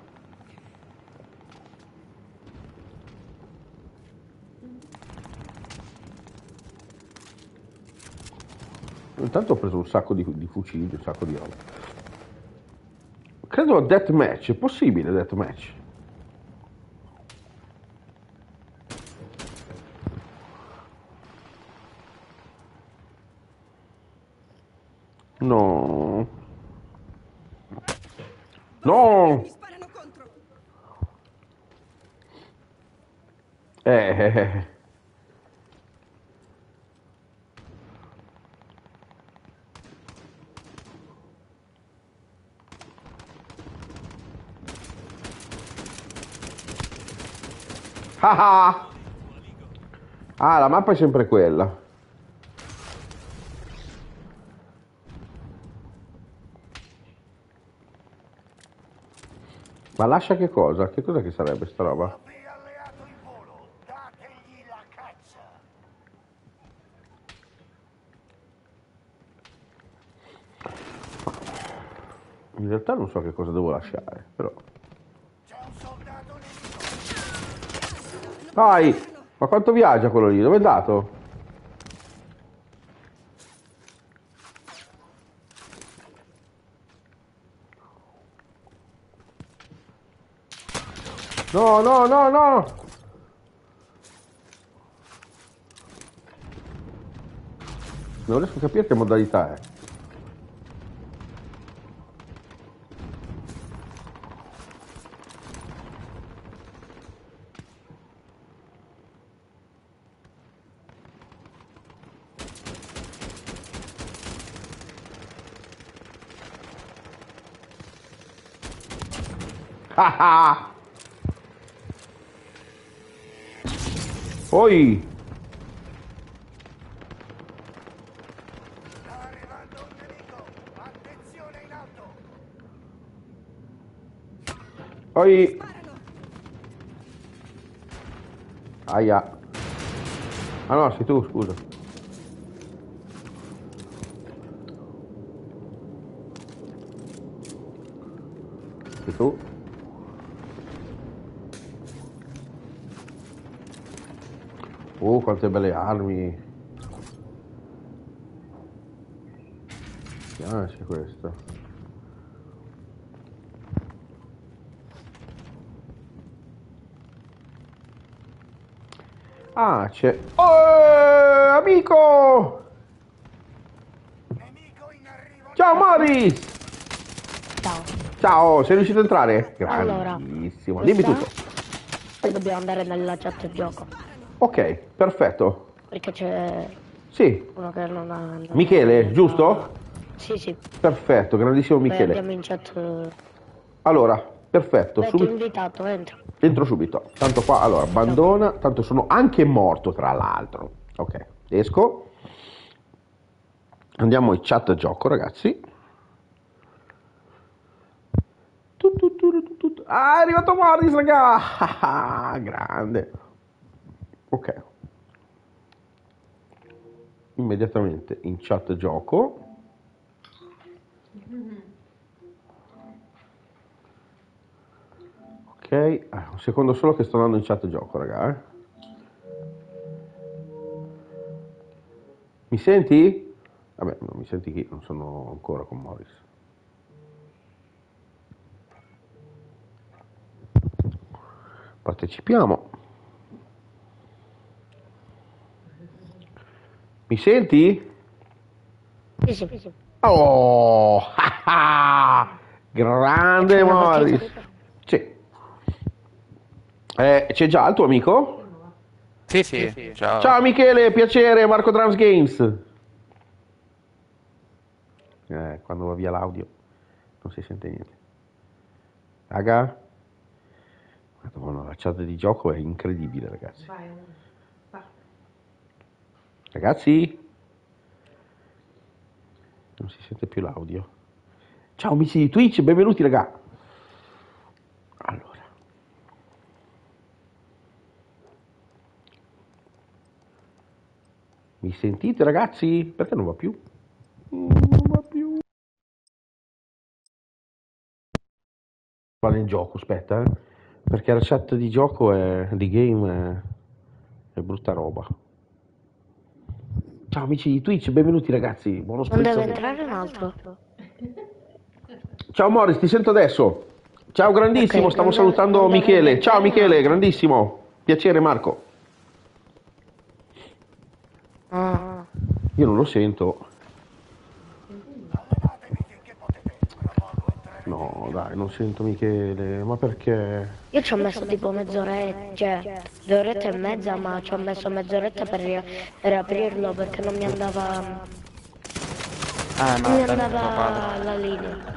Intanto ho preso un sacco di, di fucili, un sacco di roba. Credo deathmatch, è possibile deathmatch. No. No. Mi sparano contro. Eh, eh, eh. Ah, ah. Ah, la mappa è sempre quella. Ma lascia che cosa? Che cosa che sarebbe sta roba? In realtà non so che cosa devo lasciare, però. C'è Ma quanto viaggia quello lì? Dove è andato? No, no, no, no! Non riesco a capire che modalità è. Ah ah! Poi! Sta arrivando un nemico. Attenzione in alto. Poi! Sparano. Aia! Ah no, sei tu, scusa. Sei tu? Oh, quante belle armi! Mi piace questo. Ah, c'è... Oh, amico! Ciao Morris! Ciao. Ciao, sei riuscito a entrare? Allora, Grandissimo. Dimmi questa- tutto. Poi dobbiamo andare nella chat gioco. Ok, perfetto. Perché c'è Sì, uno che non ha. Michele, giusto? Sì, sì. Perfetto, grandissimo Beh, Michele. andiamo in chat. eh, Allora, perfetto, Beh, subito, invitato, entra. entro subito. Tanto qua, allora, abbandona, tanto sono anche morto tra l'altro. Ok, esco. Andiamo in chat gioco, ragazzi. Ah, è arrivato Morris, raga! Ah, grande. Ok. Immediatamente in chat gioco. Ok, ah, un secondo solo che sto andando in chat gioco, raga. eh. Mi senti? Vabbè, non mi senti chi? Non sono ancora con Morris. Partecipiamo. Mi senti? Sì, sì, sì. Oh, grande Facciamo una Morris. Sì. Eh, c'è già il tuo amico? Sì, sì, ciao. Ciao Michele, piacere, Marco Drums Games. Eh, quando va via l'audio non si sente niente. Raga, Madonna, la chat di gioco è incredibile, ragazzi. Vai, va. Ragazzi? Non si sente più l'audio. Ciao amici di Twitch, benvenuti raga. Allora. Mi sentite ragazzi? Perché non va più? Non va più. Vado in gioco, aspetta, eh. Perché la chat di gioco è, di game è, è brutta roba. Ciao amici di Twitch, benvenuti ragazzi. Buono Non deve entrare un altro. Ciao Morris, ti sento adesso. Ciao grandissimo, Ok, stavo salutando deve Michele. Ciao Michele, grandissimo. Piacere Marco. Ah, Io non lo sento. Dai, non sento Michele. Ma perché? io ci ho messo tipo mezz'oretta, cioè due orette e mezza, ma ci ho messo mezz'oretta per, ri- per aprirlo perché non mi andava, Ah, non mi andava la linea.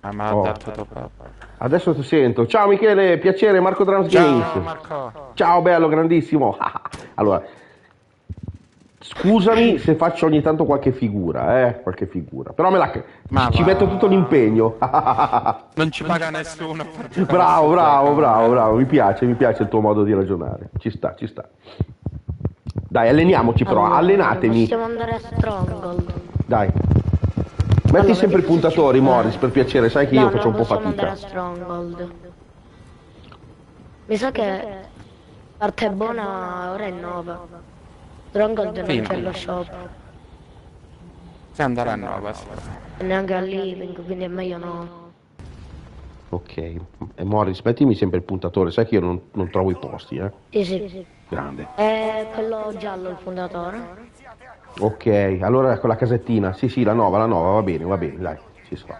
Ah, l'ha Oh. Adesso ti sento. Ciao Michele, piacere Marco Drums Ciao. Marco. Ciao bello, grandissimo. allora, scusami se faccio ogni tanto qualche figura, eh, qualche figura. Però me la Ma ci va. metto tutto l'impegno. Non ci paga nessuno. bravo, bravo, bravo, bravo. Mi piace, mi piace il tuo modo di ragionare. Ci sta, ci sta. Dai, alleniamoci però, Allora, allenatemi. Possiamo andare a Stronghold. Dai. Metti Allora, sempre i puntatori, ci- Morris, per piacere, sai che no, io faccio un po' possiamo andare a fatica. Stronghold. Mi sa che parte buona ora è 9. Stronghold non c'è lo shop. Sì, andare a 9, sì. E neanche al living, quindi è meglio no. Ok. E Morris, mettimi sempre il puntatore, sai che io non, non trovo i posti, eh. Sì, sì. Grande. È quello giallo il fondatore. Ok, allora con la casettina. Sì, sì, la nuova, la nuova, va bene, va bene, dai, ci sta.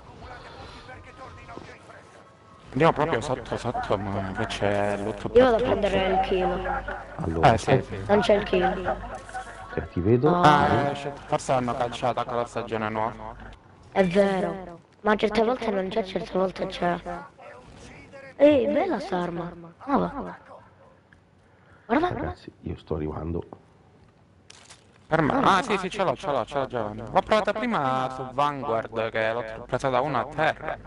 Andiamo proprio sotto, sotto, ma invece l'ultimo Io vado a prendere il kill. Allora, Eh, sì, sì. Non c'è il kill. Se ti vedo. Ah, eh, forse l'hanno calciata con la stagione nuova. È vero. Ma certe volte non c'è, certe volte c'è. Ehi, bella s'arma. Ah, va. Guarda, guarda. Ragazzi, io sto arrivando. Per me. Ah, sì, sì, ce l'ho, ce l'ho, ce l'ho già. L'ho provata prima su Vanguard, che l'ho presa da una a terra.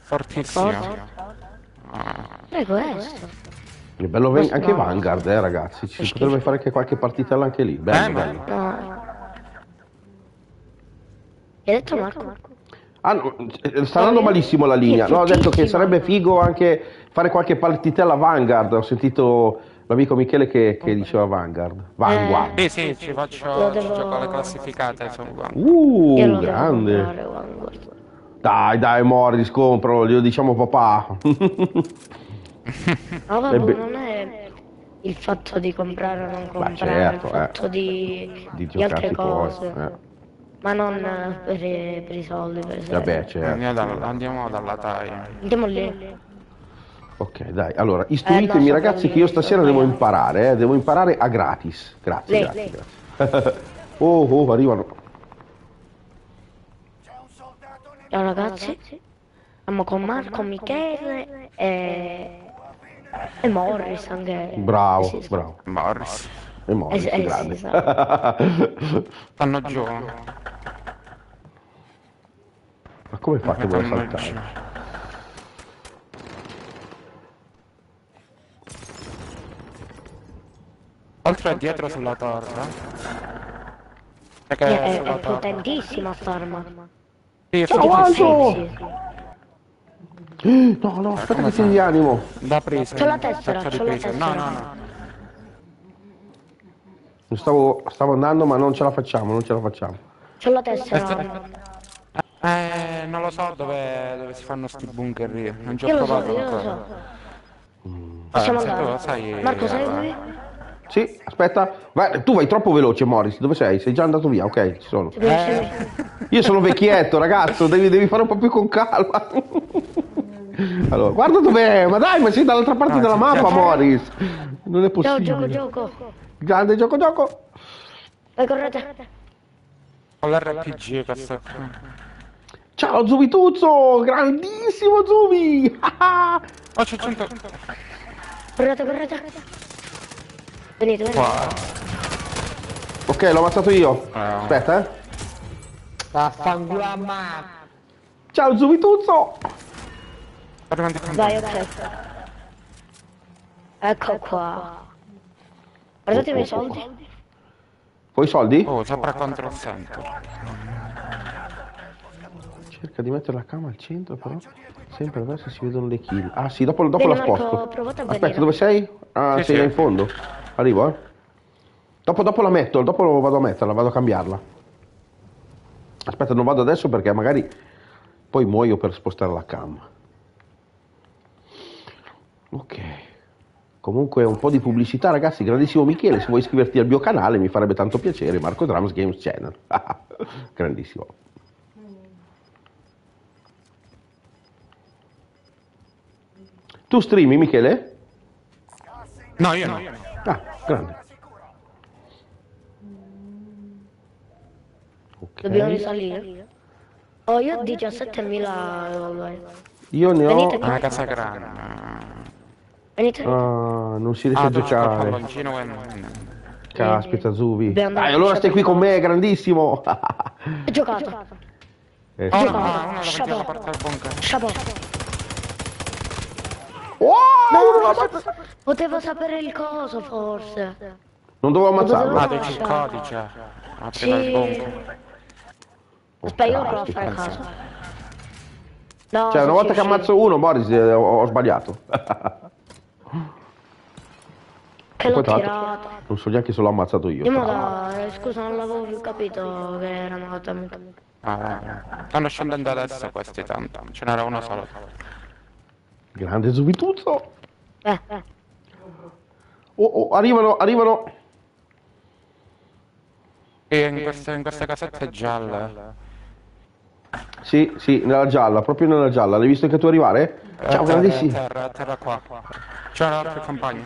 Fortissima. È questo? È bello ven- anche. Vanguard, eh, ragazzi. Ci potrebbe fare anche qualche partitella anche lì. Bello, Eh, bello. Che hai detto Marco? Ah, no, eh, sta andando malissimo la linea. No, ho detto che sarebbe figo anche fare qualche partitella Vanguard. Ho sentito l'amico Michele che, che diceva Vanguard. Vanguard. Sì, sì, ci faccio, devo- gioco le classificate. Uh, grande. comprare. Dai, dai, Morris, compralo, glielo diciamo papà. No, vabbè, Ebbe- non è il fatto di comprare o non comprare, certo, il fatto eh. di, Di di altre cose. eh. Ma non eh, per, i- per i soldi, per esempio. Vabbè, certo. Andiamo dalla, andiamo dalla TAI. Andiamo lì. Ok, dai. Allora, istruitemi Eh, no, ragazzi che io stasera devo imparare, eh. Devo imparare a gratis. Grazie, Lei, grazie, lei. grazie. oh, oh, arrivano. Ciao ragazzi. Siamo con Marco, Michele e... E Morris anche. Bravo, Sì, sì. bravo. Morris. E Morris, Eh, eh, grande. sì, Stanno giù. Ma come fate voi a saltare? giù. Oltre e dietro sulla torre. Perché È, è, è potentissima sta arma. Sì, è Cioè, fortissimo. sì, sì. No, no, aspetta che ti di animo. Da presa. C'ho la tessera, di c'ho la tessera. No, no, no. Stavo, stavo andando ma non ce la facciamo, non ce la facciamo. C'ho la tessera. Eh, non lo so dove, dove si fanno sti bunker lì. Non ci ho Io so, provato io lo ancora. so. Eh, Possiamo tu andare. lo sai. Marco, sei qui? Sì, aspetta. Vai, tu vai troppo veloce, Morris. Dove sei? Sei già andato via, ok, ci sono. Eh, Io sono vecchietto, ragazzo, devi, devi fare un po' più con calma. Allora, guarda dov'è, ma dai, ma sei dall'altra parte Ah, della c'è- mappa, c'è- Morris. Non è possibile. gioco, gioco. Grande gioco, gioco. Vai, correte. con l'RPG questo qua. Ciao, Zubituzzo, grandissimo Zubi. Oh, c'è 100. Correte, correte. Venite, venite. Ok, l'ho ammazzato io. Ah. Aspetta, eh. Vaffanculo a me. Ciao, Zubituzzo. Vai, ok. Ecco qua. Guardatemi i soldi. Vuoi i soldi? Oh, sopra control center. Cerca di mettere la cama al centro, però. Sempre verso si vedono le kill. Ah, sì, dopo, dopo Bene, la sposto. Aspetta, dove sei? Ah, Sì, sei sì. là in fondo. Arrivo, eh. Dopo, dopo la metto, dopo vado a metterla, vado a cambiarla. Aspetta, non vado adesso perché magari poi muoio per spostare la cam. Ok. Comunque un po' di pubblicità, ragazzi. Grandissimo Michele, se vuoi iscriverti al mio canale mi farebbe tanto piacere. Marco Drums Games Channel. Grandissimo. Tu streami, Michele? No, io no. Ah, grande. Ok. Dobbiamo risalire. Oh, io ho 17.000 evolveri. Io ne ho... Una casa grande. Venite. Ah, non si riesce Ah, a il giocare. palloncino e... Caspita, Zubi. Dai, allora stai qui con me, grandissimo. Ho giocato. Eh, Oh, sì. no, no, uno lo Chapeau. vediamo portare al bunker. Chapeau. Oh, Potevo sapere il coso, forse. Non dovevo Ah, ammazzarlo. dici il codice. Aprire il Sì. bunker. Aspetta, io provo a fare caso. No, Cioè, una volta che ammazzo uno, Boris, eh, ho, ho sbagliato. Che l'ho tirato. Non so neanche se l'ho ammazzato io. Io da... eh, Scusa, non l'avevo più capito che era una cosa amica. Ah, stanno scendendo adesso questi tanto. Ce n'era uno solo. Grande Zubituzzo. Eh, eh. Oh, oh, arrivano, arrivano. E in queste, in queste casette gialle. Sì, sì, nella gialla, proprio nella gialla. L'hai visto anche tu arrivare? Eh, Ciao, terra, grandissimo. terra, terra qua. C'è altri compagni.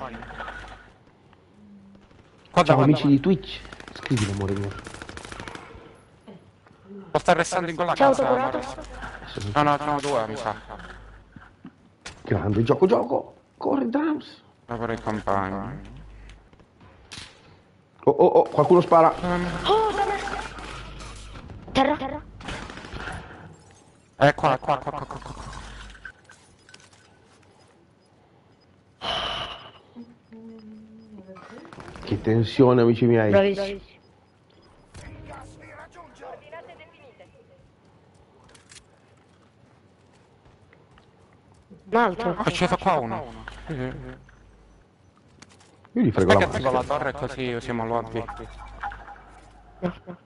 Qua Ciao, davanti. amici di Twitch. Scrivi, amore mio. Lo sta restando in quella C'è casa. No, no, sono due, mi sa. Grande gioco, gioco. Corre, drums. Proprio i compagni. Oh, oh, oh, qualcuno spara. Oh, da me. Terra. Terra. Eh, qua, qua, qua, qua, qua, tensione, amici miei. Raggiunge. Un altro. Oh, c'è qua uno. Sì, sì. Io gli frego la Aspetta che attivo la torre così usiamo l'orbi. No, no.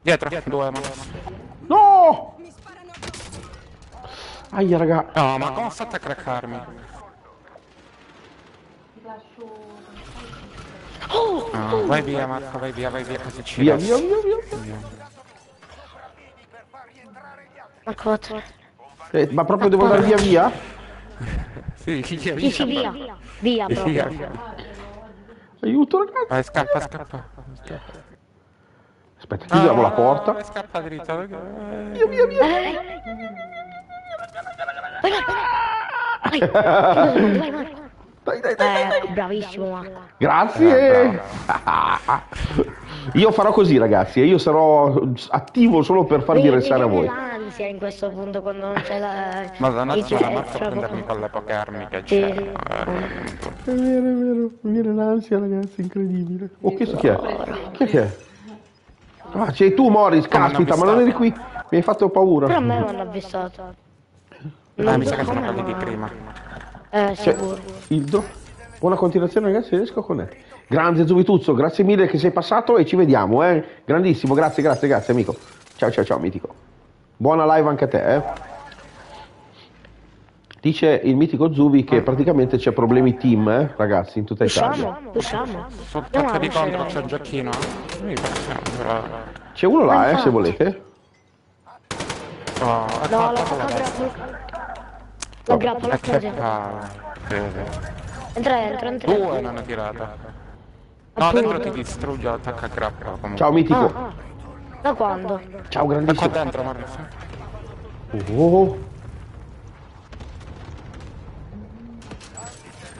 Dietro, due, ma... No! Aia, raga. No, ma come state a craccarmi? No, vai via Marco, vai via, vai via così ci Via, resti. via, via, via. Marco, vattene. Eh, ma proprio devo andare via via? Sì, via, Sì, sì, via. Via, Via, proprio. via. Aiuto ragazzi. Vai, scappa, scappa. Aspetta, chiudiamo la Ah, porta. vai, Scappa dritto. Via via via. Vai, vai, vai. Vai, Marco, vai. Vai, Chiudo, vai, Marco. Dai, dai, dai. Eh, bravissimo, Marco. Grazie. Io farò così ragazzi, e io sarò attivo solo per farvi restare a voi. l'ansia in questo punto quando non c'è la... Madonna, ce la jet, marzo a prendermi con le poche armi che c'è. È vero, è vero, mi viene l'ansia ragazzi, incredibile. Oh, questo chi è? Chi è? Ah, sei tu Morris, caspita, ma non eri qui? Mi hai fatto paura. Però a me mi hanno avvisato. Eh, mi sa che so sono quelli di ma- prima. Eh, Cioè, il do- Buona continuazione ragazzi, riesco con te. Grande Zubituzzo, grazie mille che sei passato e ci vediamo, eh. Grandissimo, grazie, grazie, grazie amico. Ciao, ciao, ciao, mitico. Buona live anche a te, eh. Dice il mitico Zubi che praticamente c'è problemi team, eh, ragazzi, in tutta Italia. Usciamo, usciamo. Pezzo di contro c'è giochino? C'è uno là, eh, se volete. Oh, No, la ecco la la scusa. palle. Sì, sì. Entra, entra, entra. Due non è tirata. No, Appunto. dentro ti distrugge l'attacco a grappa comunque. Ciao mitico. Ah, ah. Da quando? Ciao E qua grandissimo. dentro, Morris. Oh,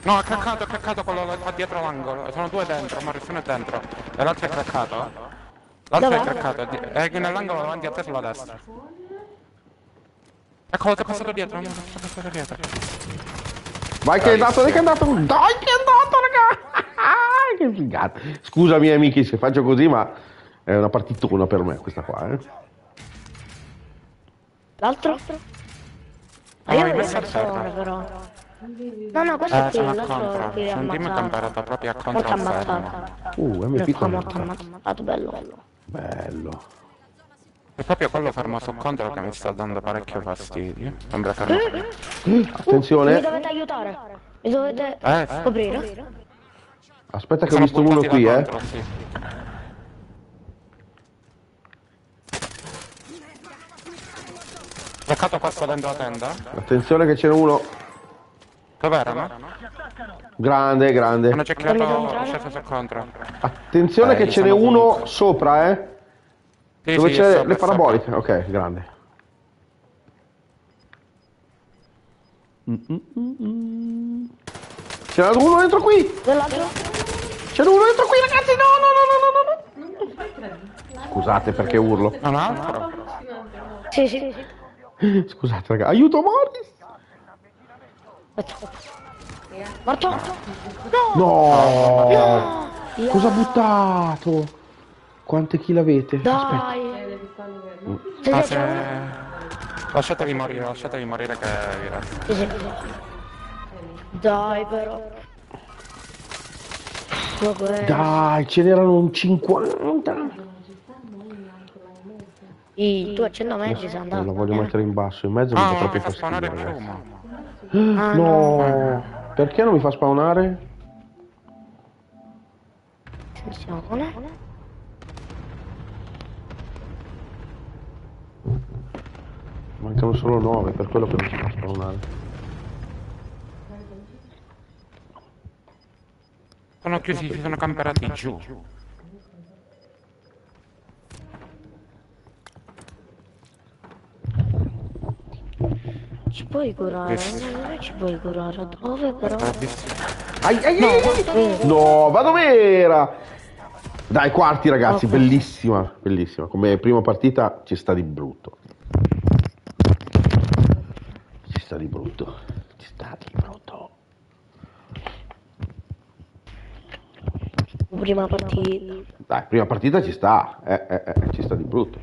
No, è craccato, è craccato quello là- qua dietro l'angolo. Sono due dentro, Morris uno è dentro. E l'altro è craccato. L'altro è craccato, è nell'angolo davanti a te sulla destra. Eccolo, ti è passato dietro, è passato dietro. vai che è andato, dai che è andato. Dai che è andato, raga. che figata. Scusami amici se faccio così, ma è una partitona per me questa qua, eh. L'altro? Ah, Ma io hai ho messo a persone terra. però. No, no, questo Eh, è qui, sono l'altro contro. qui è C'è un team che è ammazzato. proprio a Molto contro al fermo. ammazzato. Uh, Molto, con molto ammazzato, bello, bello. È proprio quello fermo su contro che mi sta dando parecchio fastidio. Sembra fermo. Mi Attenzione, dovete aiutare. Mi dovete Eh, sì. coprire. aspetta che ho visto uno qui, eh. contro, sì. Beccato questo dentro la tenda? Attenzione che ce n'è uno Dov'era, no? grande, grande. Hanno cercato sceso su contro. Attenzione Eh, che ce n'è uno sopra, eh. Sì, Dove sì, c'è le paraboliche. Ok, grande. Mm, mm, mm, mm. C'è uno dentro qui! C'è uno dentro qui, ragazzi! No, no, no, no, no, no! Scusate perché urlo. Un altro? Sì, sì, sì. Scusate, raga. Aiuto, Morris! Morto? No! Cosa ha buttato? Quante kill avete? Aspetta. Dai. Sì, Ah, se... Lasciatevi morire, lasciatevi morire che vi. Dai, però. Dai, ce n'erano un 50. Ih, tu a 100 metri sei Non andato. la voglio mettere in basso, in mezzo mi Ah, mi proprio fa spawnare fastidio, più, ragazzi. ma... Ah, No, perché non mi fa spawnare? Attenzione. Mancano solo 9, per quello che non si fa spawnare. Sono chiusi, si sono camperati giù. Ci puoi curare? Non ci puoi curare. Dove però? Ai, ai, ai, ai, ai. No, ma dov'era? Dai, quarti ragazzi, Ok. bellissima, bellissima. Come prima partita ci sta di brutto. Ci sta di brutto. Ci sta di brutto. Prima partita. Dai, prima partita ci sta, eh, eh, eh, ci sta di brutto.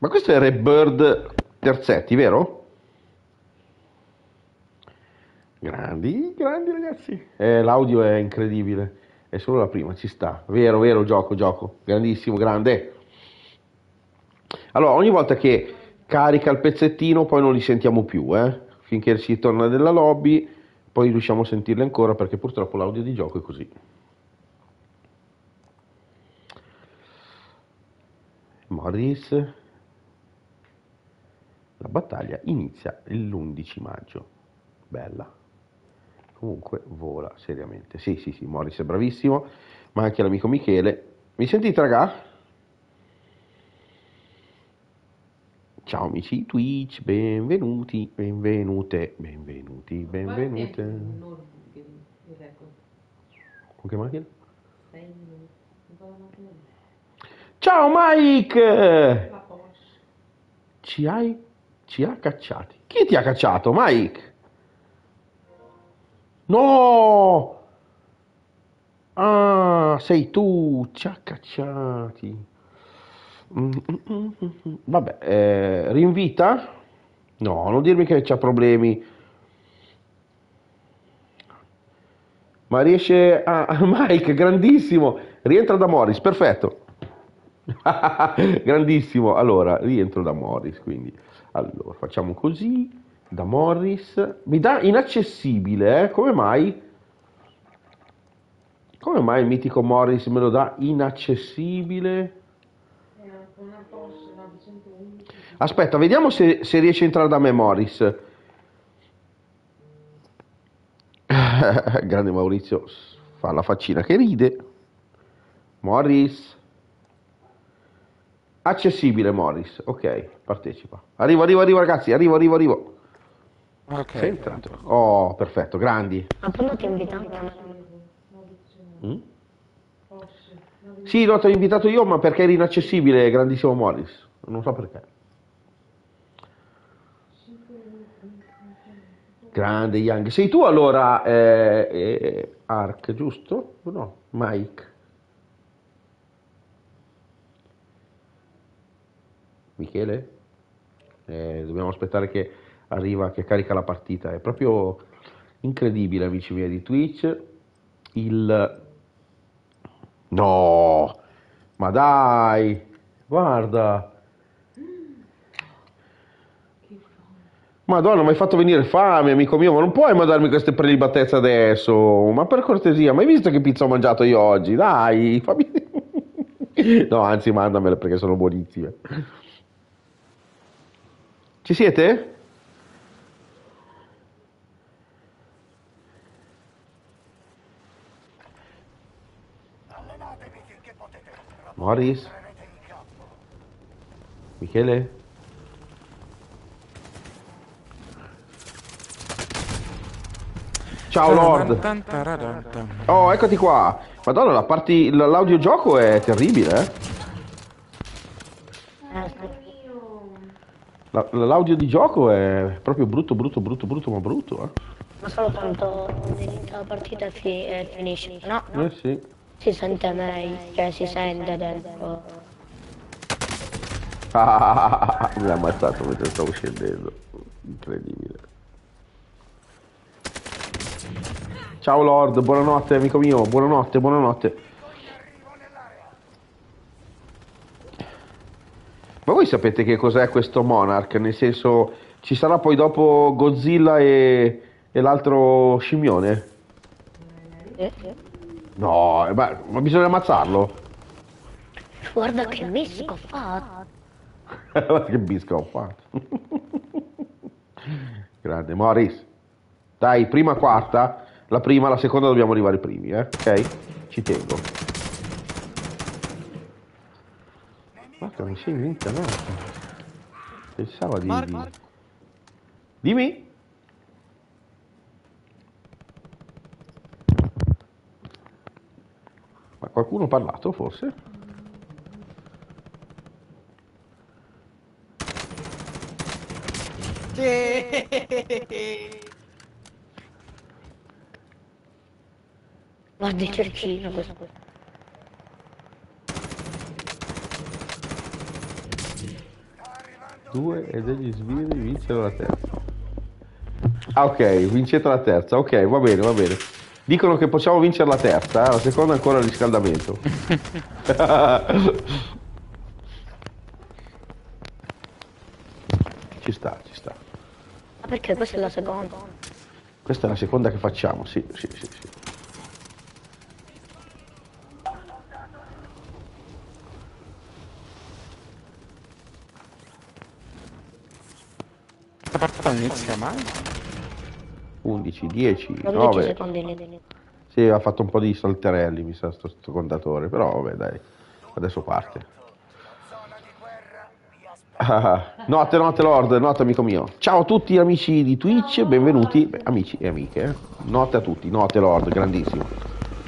Ma questo è Red Bird Terzetti, vero? Grandi, grandi ragazzi. Eh, l'audio è incredibile, è solo la prima, ci sta. Vero, vero, gioco, gioco. Grandissimo, grande. Allora, ogni volta che carica il pezzettino, poi non li sentiamo più, eh? Finché si torna nella lobby, poi riusciamo a sentirli ancora perché purtroppo l'audio di gioco è così. Morris. La battaglia inizia l'11 maggio. Bella. Comunque vola seriamente. Sì, sì, sì, Morris è bravissimo, ma anche l'amico Michele. Mi sentite, raga? Ciao amici di Twitch, benvenuti, benvenute, benvenuti, benvenute. Con che macchina? Ciao Mike! Ci hai, ci ha cacciati. Chi ti ha cacciato, Mike? No! Ah, sei tu, ci ha cacciati. Mm, mm, mm, mm, mm. Vabbè, eh, rinvita? No, non dirmi che c'ha problemi. Ma riesce a... Mike, grandissimo. Rientra da Morris, perfetto. Grandissimo. Allora, rientro da Morris, quindi. Allora, facciamo così. Da Morris. Mi dà inaccessibile, eh? Come mai? Come mai il mitico Morris me lo dà inaccessibile? È una Porsche 911. Aspetta, vediamo se, se riesce a entrare da me Morris. Grande Maurizio fa la faccina che ride. Morris. Accessibile Morris. Ok, partecipa. Arrivo, arrivo, arrivo ragazzi, arrivo, arrivo, arrivo. Ok. Sei entrato. Oh, perfetto, grandi. Ma quando ti ho invitato? Mm? Sì, no, ti ho invitato io, ma perché eri inaccessibile, grandissimo Morris. Non so perché. Grande Young. Sei tu allora, eh, eh, Ark, giusto? No, Mike. Michele? Eh, dobbiamo aspettare che arriva, che carica la partita. È proprio incredibile, amici miei di Twitch. Il... No! Ma dai! Guarda! Madonna, mi hai fatto venire fame, amico mio, ma non puoi mandarmi queste prelibatezze adesso. Ma per cortesia, ma hai visto che pizza ho mangiato io oggi? Dai, fammi... No, anzi, mandamele perché sono buonissime. Ci siete? Morris? Michele? Ciao Lord! Oh, eccoti qua! Madonna, la parti... l'audiogioco è terribile, eh? La- l'audio di gioco è proprio brutto, brutto, brutto, brutto, ma brutto, eh? Ma solo quando inizia la partita fi- e finisce. No, Eh sì. si sente meglio, cioè si sente dentro. Ah, mi ha ammazzato mentre stavo scendendo. Incredibile. Ciao Lord, buonanotte amico mio, buonanotte, buonanotte. Ma voi sapete che cos'è questo Monarch? Nel senso, ci sarà poi dopo Godzilla e, e l'altro scimmione? No, ma, ma bisogna ammazzarlo. Guarda che misco fa. Guarda che bisco ho fatto. Grande, Morris. Dai, prima quarta. La prima, la seconda dobbiamo arrivare primi, eh? Ok? Ci tengo. Guarda, mi sei inventato. Pensavo di... di- Dimmi. Ma qualcuno ha parlato, forse? Guarda il cercino questo. Due e degli sbirri vincere la terza. Ah, ok, vincete la terza. Ok, va bene, va bene. Dicono che possiamo vincere la terza, eh? la seconda è ancora il riscaldamento. ci sta, ci sta. Ma perché questa è la seconda? Questa è la seconda che facciamo, sì, sì, sì, sì. Non inizia mai? 11, 10, 11 9. secondi. Sì, ha fatto un po' di salterelli, mi sa, sto, sto contatore, però vabbè, dai, adesso parte. Ah, notte, notte Lord, notte amico mio. Ciao a tutti amici di Twitch, benvenuti, Beh, amici e amiche. eh. Notte a tutti, notte Lord, grandissimo.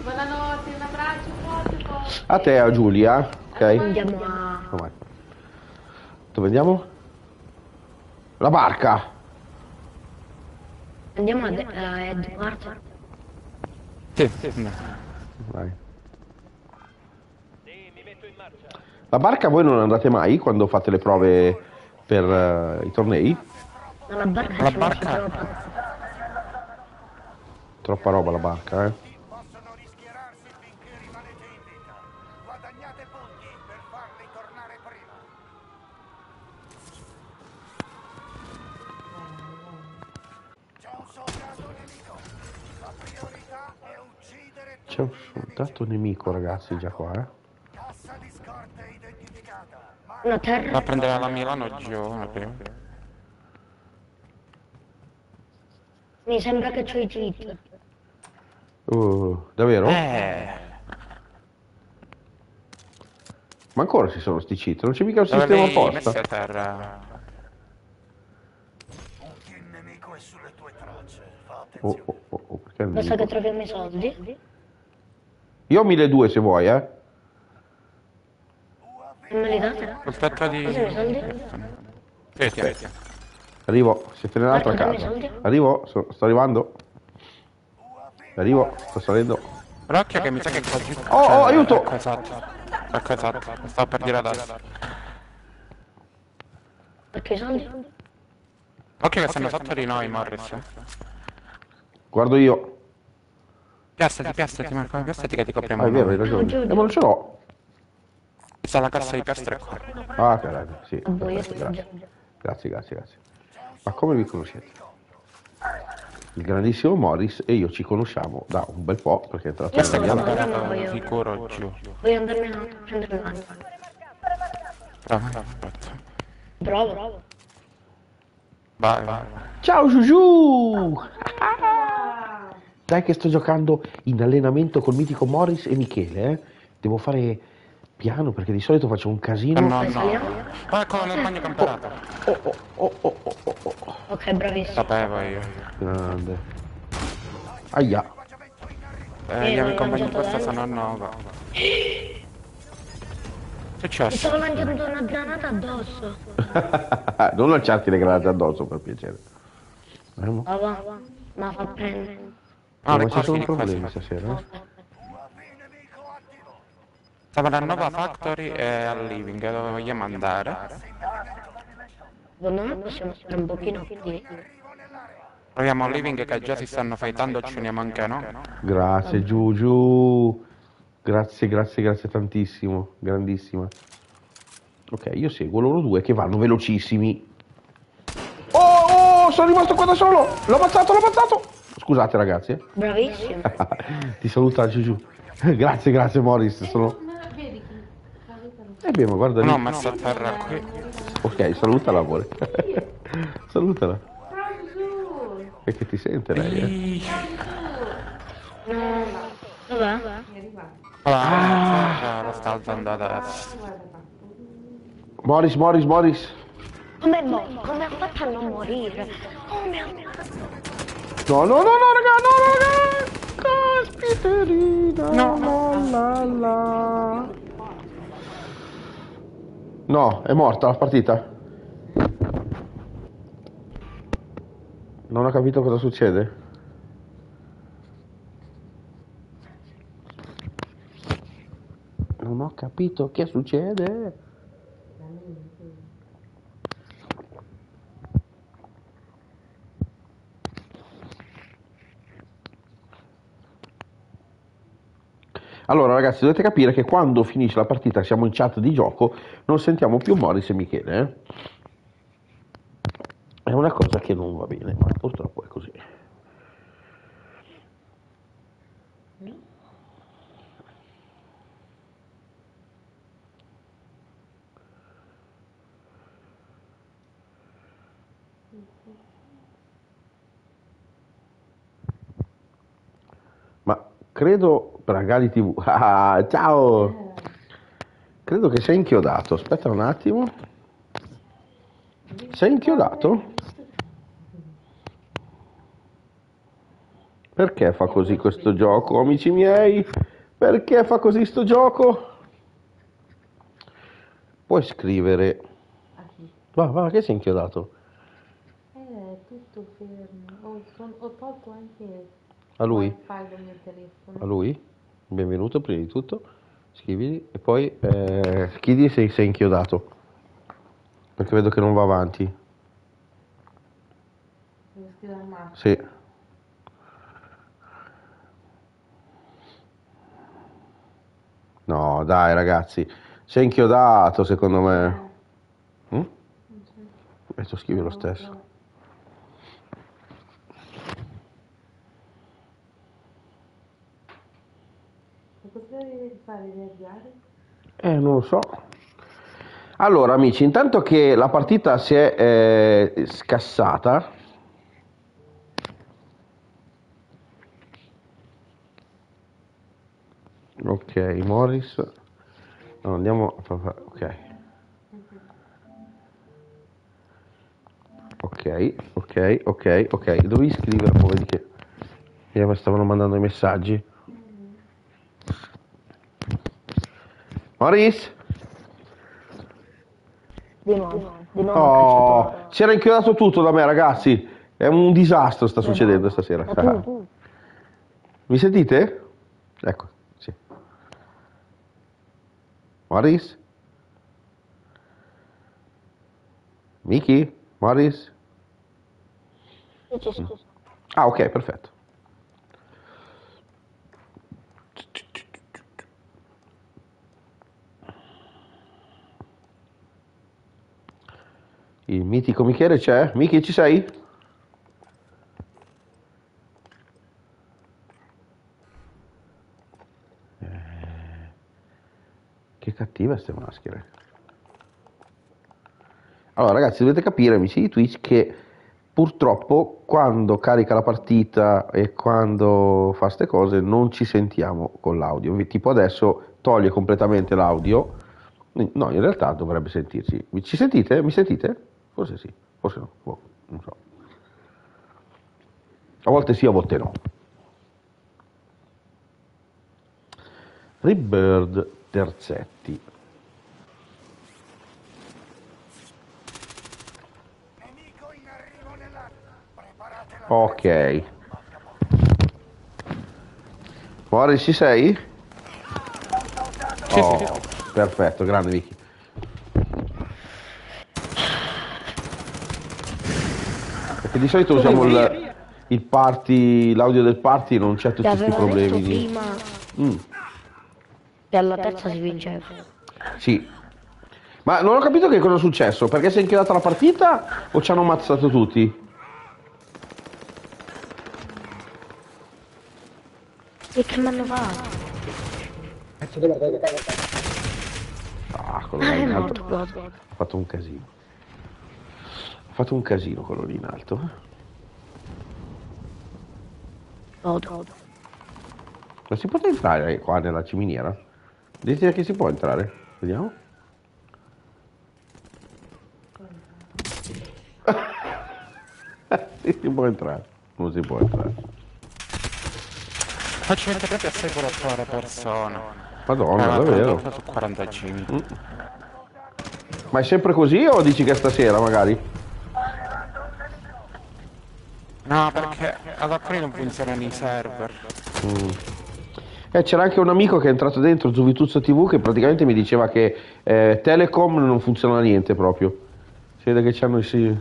Buonanotte, un abbraccio forte, forte. A te, a Giulia, ok? Andiamo. Dove andiamo? La barca! Andiamo a, a Headquarter. Sì, sì. Vai. La barca voi non andate mai quando fate le prove per eh, i tornei? La barca La ci barca-. Troppa roba la barca, eh? C'è un soldato nemico ragazzi già qua, eh? Cassa di scorte identificata. Ma Una terra. Va a prendere la Milano giovane prima. Mi sembra che c'ho i cheat. Uh, davvero? Eh, Ma ancora ci sono sti cheat, non c'è mica un dove sistema li messi apposta? a terra? un nemico è sulle tue tracce. Fa Oh, attenzione. oh, oh, oh, perché non Basta dico? che troviamo i soldi. Io ho 1200 se vuoi, eh? Non me li date? Tetto di... Cos'è i soldi? Sì, sì, sì. Arrivo, siete nell'altra casa. Arrivo, so- sto arrivando. Arrivo, sto salendo. Però occhio che mi sa che qua giù... Oh, oh, aiuto! Ecco, esatto. Ecco, esatto. Stavo per dire adesso. Perché i soldi? Occhio che stanno sotto di noi, Morris. Guardo io. Piastrati, piastrati, Marco, piastrati che ti copriamo. Ah, è vero, hai ragione. giù, Eh, giù. ma non ce l'ho. Sta la cassa di piastre qua. Ah, caralho, sì. Perfetto, io grazie. Grazie, grazie, grazie. Ma come vi conoscete? Il grandissimo Morris e io ci conosciamo da un bel po' perché è entrato no, voglio- Sicuro giù. Voglio andarmi a prendere l'aria. Bravo. Bravo, bravo. Vai, vai. Ciao Giugiu! Dai che sto giocando in allenamento col mitico Morris e Michele, eh? Devo fare piano perché di solito faccio un Eh, casino. no, no. Ma ecco nel bagno camperato. Oh, oh, oh, oh, oh, oh, oh. Ok, bravissimo. Sapevo io. Grande. Aia. Eh, Eh, andiamo in compagnia lanciato questa sono nuova. Mi Successo? stavo lanciando una granata addosso. non lanciarti le granate addosso per piacere. Vediamo. Va, va, va. Ma fa prendere. No, ma le fini, qua problemi fini. stasera. eh? Stava alla Nova Factory e al Living, dove vogliamo andare. Secondo me possiamo stare un pochino qui. Proviamo al Living che già si stanno fightando, ci uniamo anche no? Grazie Giugiu. Grazie, grazie, grazie tantissimo. Grandissima. Ok, io seguo loro due che vanno velocissimi. Oh, oh, sono rimasto qua da solo. L'ho ammazzato, l'ho ammazzato. Scusate ragazzi. eh. Bravissimo. Ti saluta Giugiu. grazie, grazie Morris. Sono... Eh beh, ma guarda lì. No, ho messo a terra qui. Ok, salutala amore. salutala. Su. Perché ti sente lei, eh? Dov'è? Ah, lo sta alzando adesso. Morris, Morris, Morris. Come, mo- come ha fatto a non morire? Come ha fatto? No, no, no, no, raga, no, raga. Caspiterina. No, no, la, la. No, è morta la partita. Non ho capito cosa succede. Non ho capito che succede. Allora ragazzi dovete capire che quando finisce la partita siamo in chat di gioco non sentiamo più Morris e Michele. eh. È una cosa che non va bene, ma purtroppo è così. Ma credo Pragali TV. Ah, ciao! Credo che sei inchiodato. Aspetta un attimo. Sei inchiodato? Perché fa così questo gioco, amici miei? Perché fa così sto gioco? Puoi scrivere. Va, va, che sei inchiodato? Eh, tutto fermo. Ho, tolto anche A lui? il wifi del mio telefono. A lui? Benvenuto prima di tutto. Scrivili e poi eh, chiedi se sei inchiodato. Perché vedo che non va avanti. Devo scrivere Marco. Sì. No, dai ragazzi, sei inchiodato secondo me. Mm? E tu scrivi lo stesso. E cosa devi fare? Devi avviare? Eh, non lo so. Allora, amici, intanto che la partita si è eh, scassata, ok, Morris, no, andiamo a fa- ok. Ok, ok, ok, ok, dovevi scrivere, poi vedi che mi stavano mandando i messaggi. Morris? Di nuovo, di nuovo Oh, cacciatore. si era inchiodato tutto da me, ragazzi. È un disastro sta succedendo stasera. Ma tu, tu, Mi sentite? Ecco, sì. Morris? Miki? Sì, sì, sì. Ah, ok, perfetto. Il mitico Michele c'è? Miki, ci sei? Eh, Che cattive queste maschere. Allora, ragazzi, dovete capire, amici di Twitch, che purtroppo quando carica la partita e quando fa ste cose non ci sentiamo con l'audio. Tipo adesso toglie completamente l'audio. No, in realtà dovrebbe sentirci. Ci sentite? Mi sentite? Forse sì, forse no. Boh, non so. A volte sì, a volte no. Rebird Terzetti. Ok. Morris, ci sei? Sì, Oh. Perfetto, grande Vicky. Perché di solito usiamo il, il party, l'audio del party non c'è tutti Ti questi detto problemi di... prima Mm, che alla terza si vinceva. sì. Ma non ho capito che cosa è successo, perché si è inchiodata la partita o ci hanno ammazzato tutti? E che mi hanno fatto? Ah, quello Ah, è morto ha fatto un casino. Ha fatto un casino quello lì in alto. eh. Godo. Ma si può entrare qua nella ciminiera? Dite che si può entrare? Vediamo. si può entrare. Non si può entrare. Faccio vedere proprio a 6 persone. Madonna, Eh, davvero? 38 su 45. Ma è sempre così o dici che stasera magari? No, perché ad alcuni non funzionano i server. Eh, c'era anche un amico che è entrato dentro Zuvituzzo TV che praticamente mi diceva che eh, Telecom non funziona niente proprio. Si vede che c'hanno i... Sì.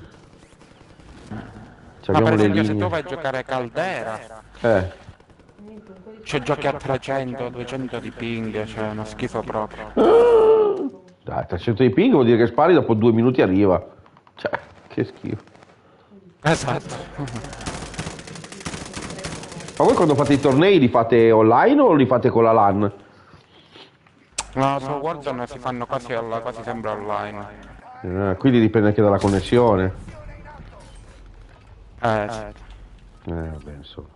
Ma per esempio se tu vai a giocare Caldera, Eh. cioè giochi a 300, 200 di ping, cioè è uno schifo proprio. Dai, 300 di ping vuol dire che spari dopo due minuti arriva. Cioè, che schifo. Esatto. Ma voi quando fate i tornei li fate online o li fate con la LAN? No, su Warzone si fanno quasi, alla, quasi sempre online. Eh, quindi dipende anche dalla connessione. Eh, sì. Eh, vabbè, insomma.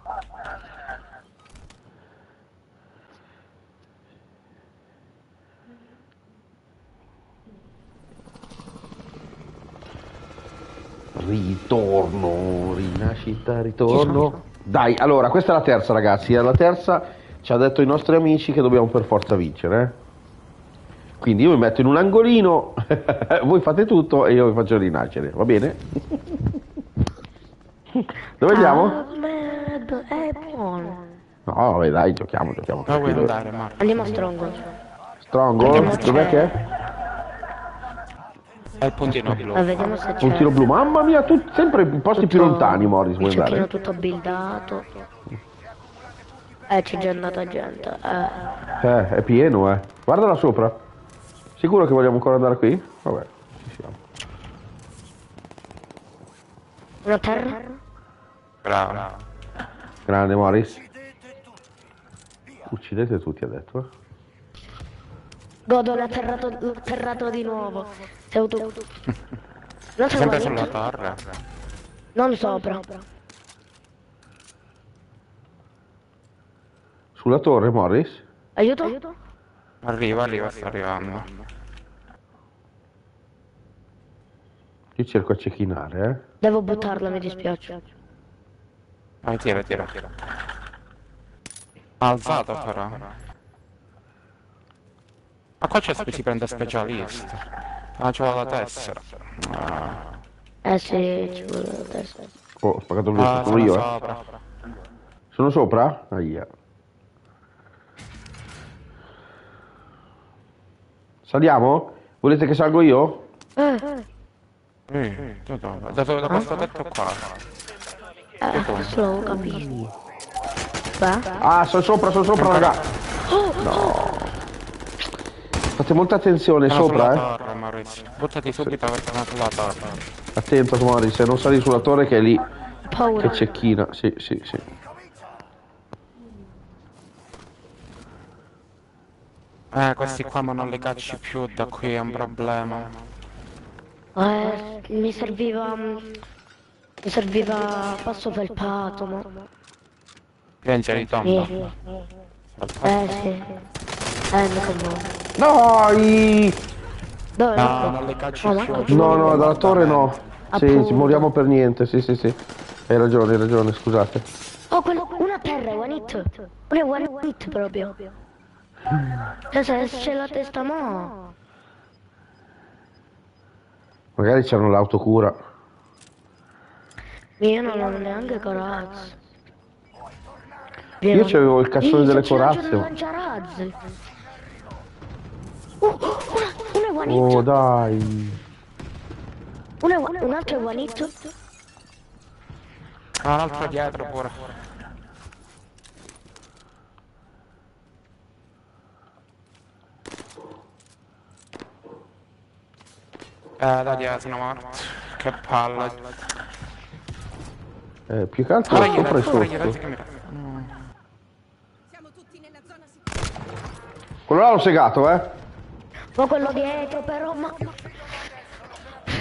Ritorno, rinascita, ritorno. Dai, allora, questa è la terza, ragazzi. Alla terza ci ha detto i nostri amici che dobbiamo per forza vincere. eh. Quindi io mi metto in un angolino, voi fate tutto e io vi faccio rinascere, va bene? Dove andiamo? Ahmed, è buono. No, vabbè, dai, giochiamo, giochiamo. Dove vuoi andare, Marco? Andiamo a Stronghold. Stronghold, Andiamo a dov'è che è? È il puntino blu. Eh, vediamo se c'è. Puntino blu, mamma mia, tu, sempre in posti più tutto- lontani, Morris, vuoi Il andare? tutto buildato. Eh, c'è già andata gente. Eh. Eh, è pieno, eh. Guarda là sopra. Sicuro che vogliamo ancora andare qui? Vabbè, ci siamo. Una terra? Bravo. Grande Morris. Uccidete tutti, ha detto. eh. Godo, l'ha atterrato, atterrato di nuovo. Sei auto... Non so Sempre sulla torre. Non sopra. Sulla torre, Morris? Aiuto? Arriva, arriva, sta arrivando. Io cerco a cecchinare, eh. Devo buttarla, mi dispiace. Vai, tira, tira. Ha alzato però. Ma qua c'è si prende specialista. Ah, c'ho la tessera. Ah, Eh sì, ci vuole la testa. Oh, ho spaccato il ah vetro, sono io, eh. sopra. Sono sopra? Aia. Saliamo? Volete che salgo io? Eh, Sì, da dove? Da, questo tetto qua. eh, questo l'avevo capito. Va? Ah, sono sopra, sono sopra, raga. No. Fate molta attenzione sopra, eh. Maurizio. Buttati subito perché sono sulla torre. Attento, Morris, se non sali sulla torre che è lì Paura. che cecchina. Sì, sì, sì. Eh, questi qua ma non li cacci più, da qui è un problema. Eh, mi serviva... mm, Mi serviva passo felpato, ma... Piange di tomba. Sì. Eh sì. Eh, mi commuovo. Dai! Dove? Oh, più. Marco, giù. No, no, dalla torre no. Sì, Appunto. ci moriamo per niente, sì, sì, sì. Hai ragione, hai ragione, scusate. Oh, quello, una terra, one hit. Una one hit proprio. Se c'è la testa mo. Magari c'hanno l'autocura. Io non ho neanche corazze. Io c'avevo il cassone delle corazze. Un. Uh, una, one hit. Oh, dai. Una, un'altra one hit. Ah, l'altro dietro pure. Eh, da dietro sono morto. Che palle. Eh, più che altro gli sopra e sotto. Quello là l'ho segato, eh. Ma quello dietro però, ma...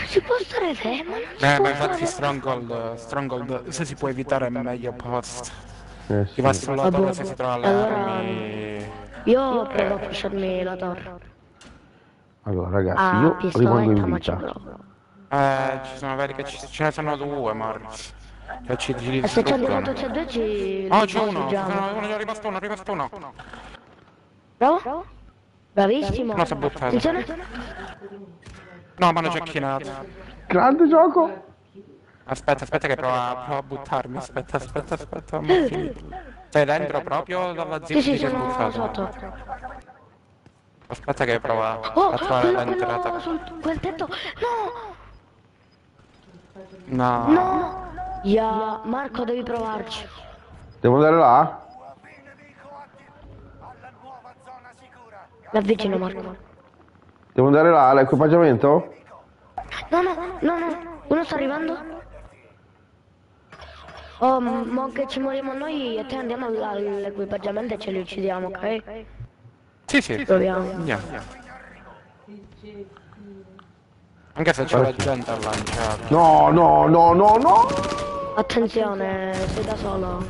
Si può stare fermo? non si Eh, può ma infatti Stronghold, Stronghold, se si può evitare è meglio post. Eh, Si va sì. sulla torre se si trova le allora- armi. Io provo a pusharmi la torre. Allora, ragazzi, Ah, io rimango in vita. Eh, ci sono veri che ci, ce ne sono due, Morris. Che ci, ci E se andiamo distruggono. tutti e due ci... Oh, c'è uno, c'è uno, uno, è rimasto uno, è rimasto uno. Bravo? Bravissimo. No, si è buttato. Attenzione. No, ma hanno cecchinato. Grande gioco. Aspetta, aspetta che prova, prova a buttarmi. Aspetta, aspetta, aspetta. Sei dentro proprio dalla zip Sì, sì, di che è sono sotto. Aspetta che prova Oh, a trovare quello, l'entrata. quello sul quel tetto. No, No. no. Ya, Marco devi provarci. Devo andare là? Mi avvicino Marco. Devo andare là, all'equipaggiamento? No, no, no, no. Uno sta arrivando. Oh, mo che ci moriamo noi e te andiamo là all'equipaggiamento e ce li uccidiamo, ok? Sì, sì. Proviamo. Andiamo. Anche se c'è la gente a lanciare. No, no, no, no, no. Attenzione, sei da solo.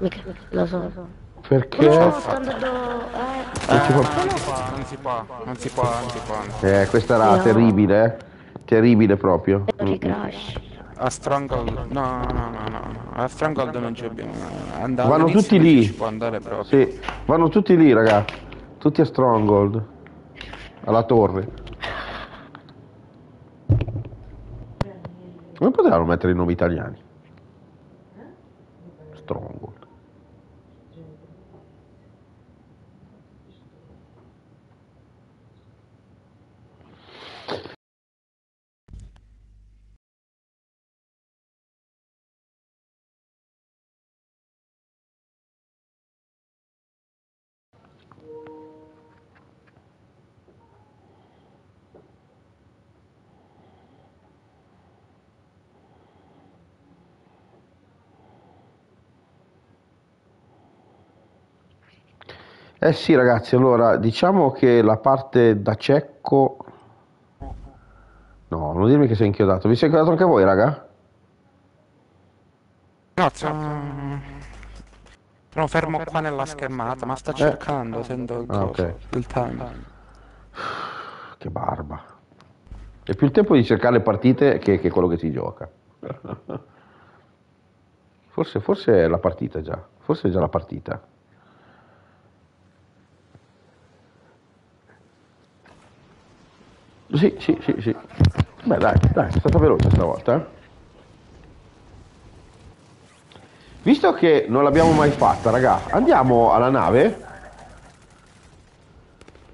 Mica, lo so. Perché? Eh, Non Eh, si può, non si può, non si può, non si può. Eh, questa era No. terribile, eh. Terribile proprio. crash. A Stronghold, no, no, no, no, no. A Stronghold non ci abbiamo. Andare Vanno tutti lì. Ci può andare proprio. Sì, vanno tutti lì, raga. Tutti a Stronghold. Alla torre. Come potevano mettere i nomi italiani? Stronghold. Eh sì ragazzi, allora diciamo che la parte da cecco... No, non dirmi che sei inchiodato. Vi sei inchiodato anche voi, raga? No, sono... sono fermo qua nella schermata, ma sta cercando, sento il, Ah, coso, ok. il time. Che barba. È più il tempo di cercare le partite che, che quello che si gioca. Forse, forse è la partita già. Forse è già la partita. Sì, sì, sì, sì. Beh dai, dai, è stata veloce stavolta. eh. Visto che non l'abbiamo mai fatta, raga, andiamo alla nave?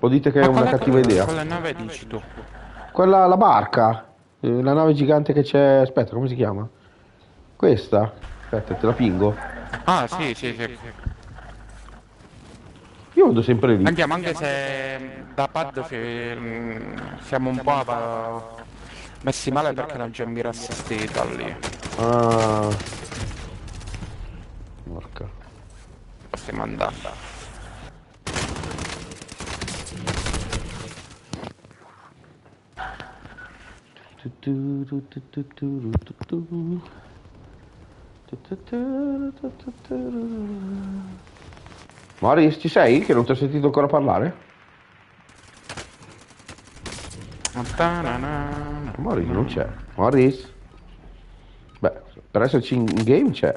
O dite che è Ma una quale- cattiva idea? Quale nave dici tu? Quella, la barca, eh, la nave gigante che c'è. Aspetta, come si chiama? Questa? Aspetta, te la pingo. Ah, sì, sì, sì. Io vado sempre lì. Andiamo anche se da pad mm, siamo un po' pa- messi male perché non c'è mira assistita lì. Ah. Porca. Stiamo andando. Morris, ci sei? Che non ti ho sentito ancora parlare? Morris non c'è. Morris? Beh, per esserci in game c'è.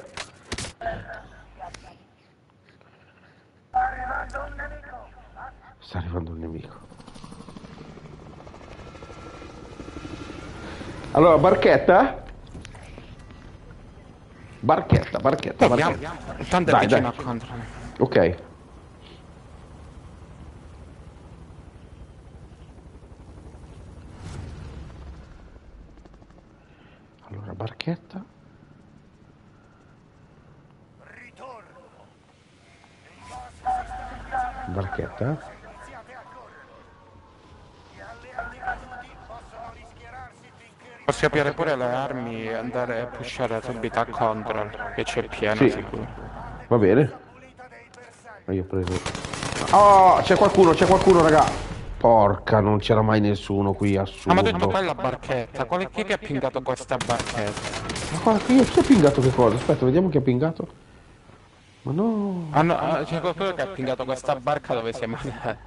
Sta arrivando un nemico. Allora, barchetta? Barchetta, barchetta, barchetta. Tanto è Dai, dai. Ok. Allora, barchetta. Ritorno. Barchetta. Iniziate a correre. Gli alleati caduti possono rischierarsi finché Posso capire pure le armi e andare a pushare subito a control, che c'è pieno Sì. sicuro. Va bene. Io ho preso. Oh, c'è qualcuno, c'è qualcuno, raga. Porca, non c'era mai nessuno qui, Ah, assurdo. ma ho detto quella barchetta, quale chi è che ha pingato questa barchetta? Ma guarda, io chi ha pingato che cosa? Aspetta, vediamo chi ha pingato. Ma no. Ah no, ah, c'è qualcuno che ha pingato questa barca dove siamo andati.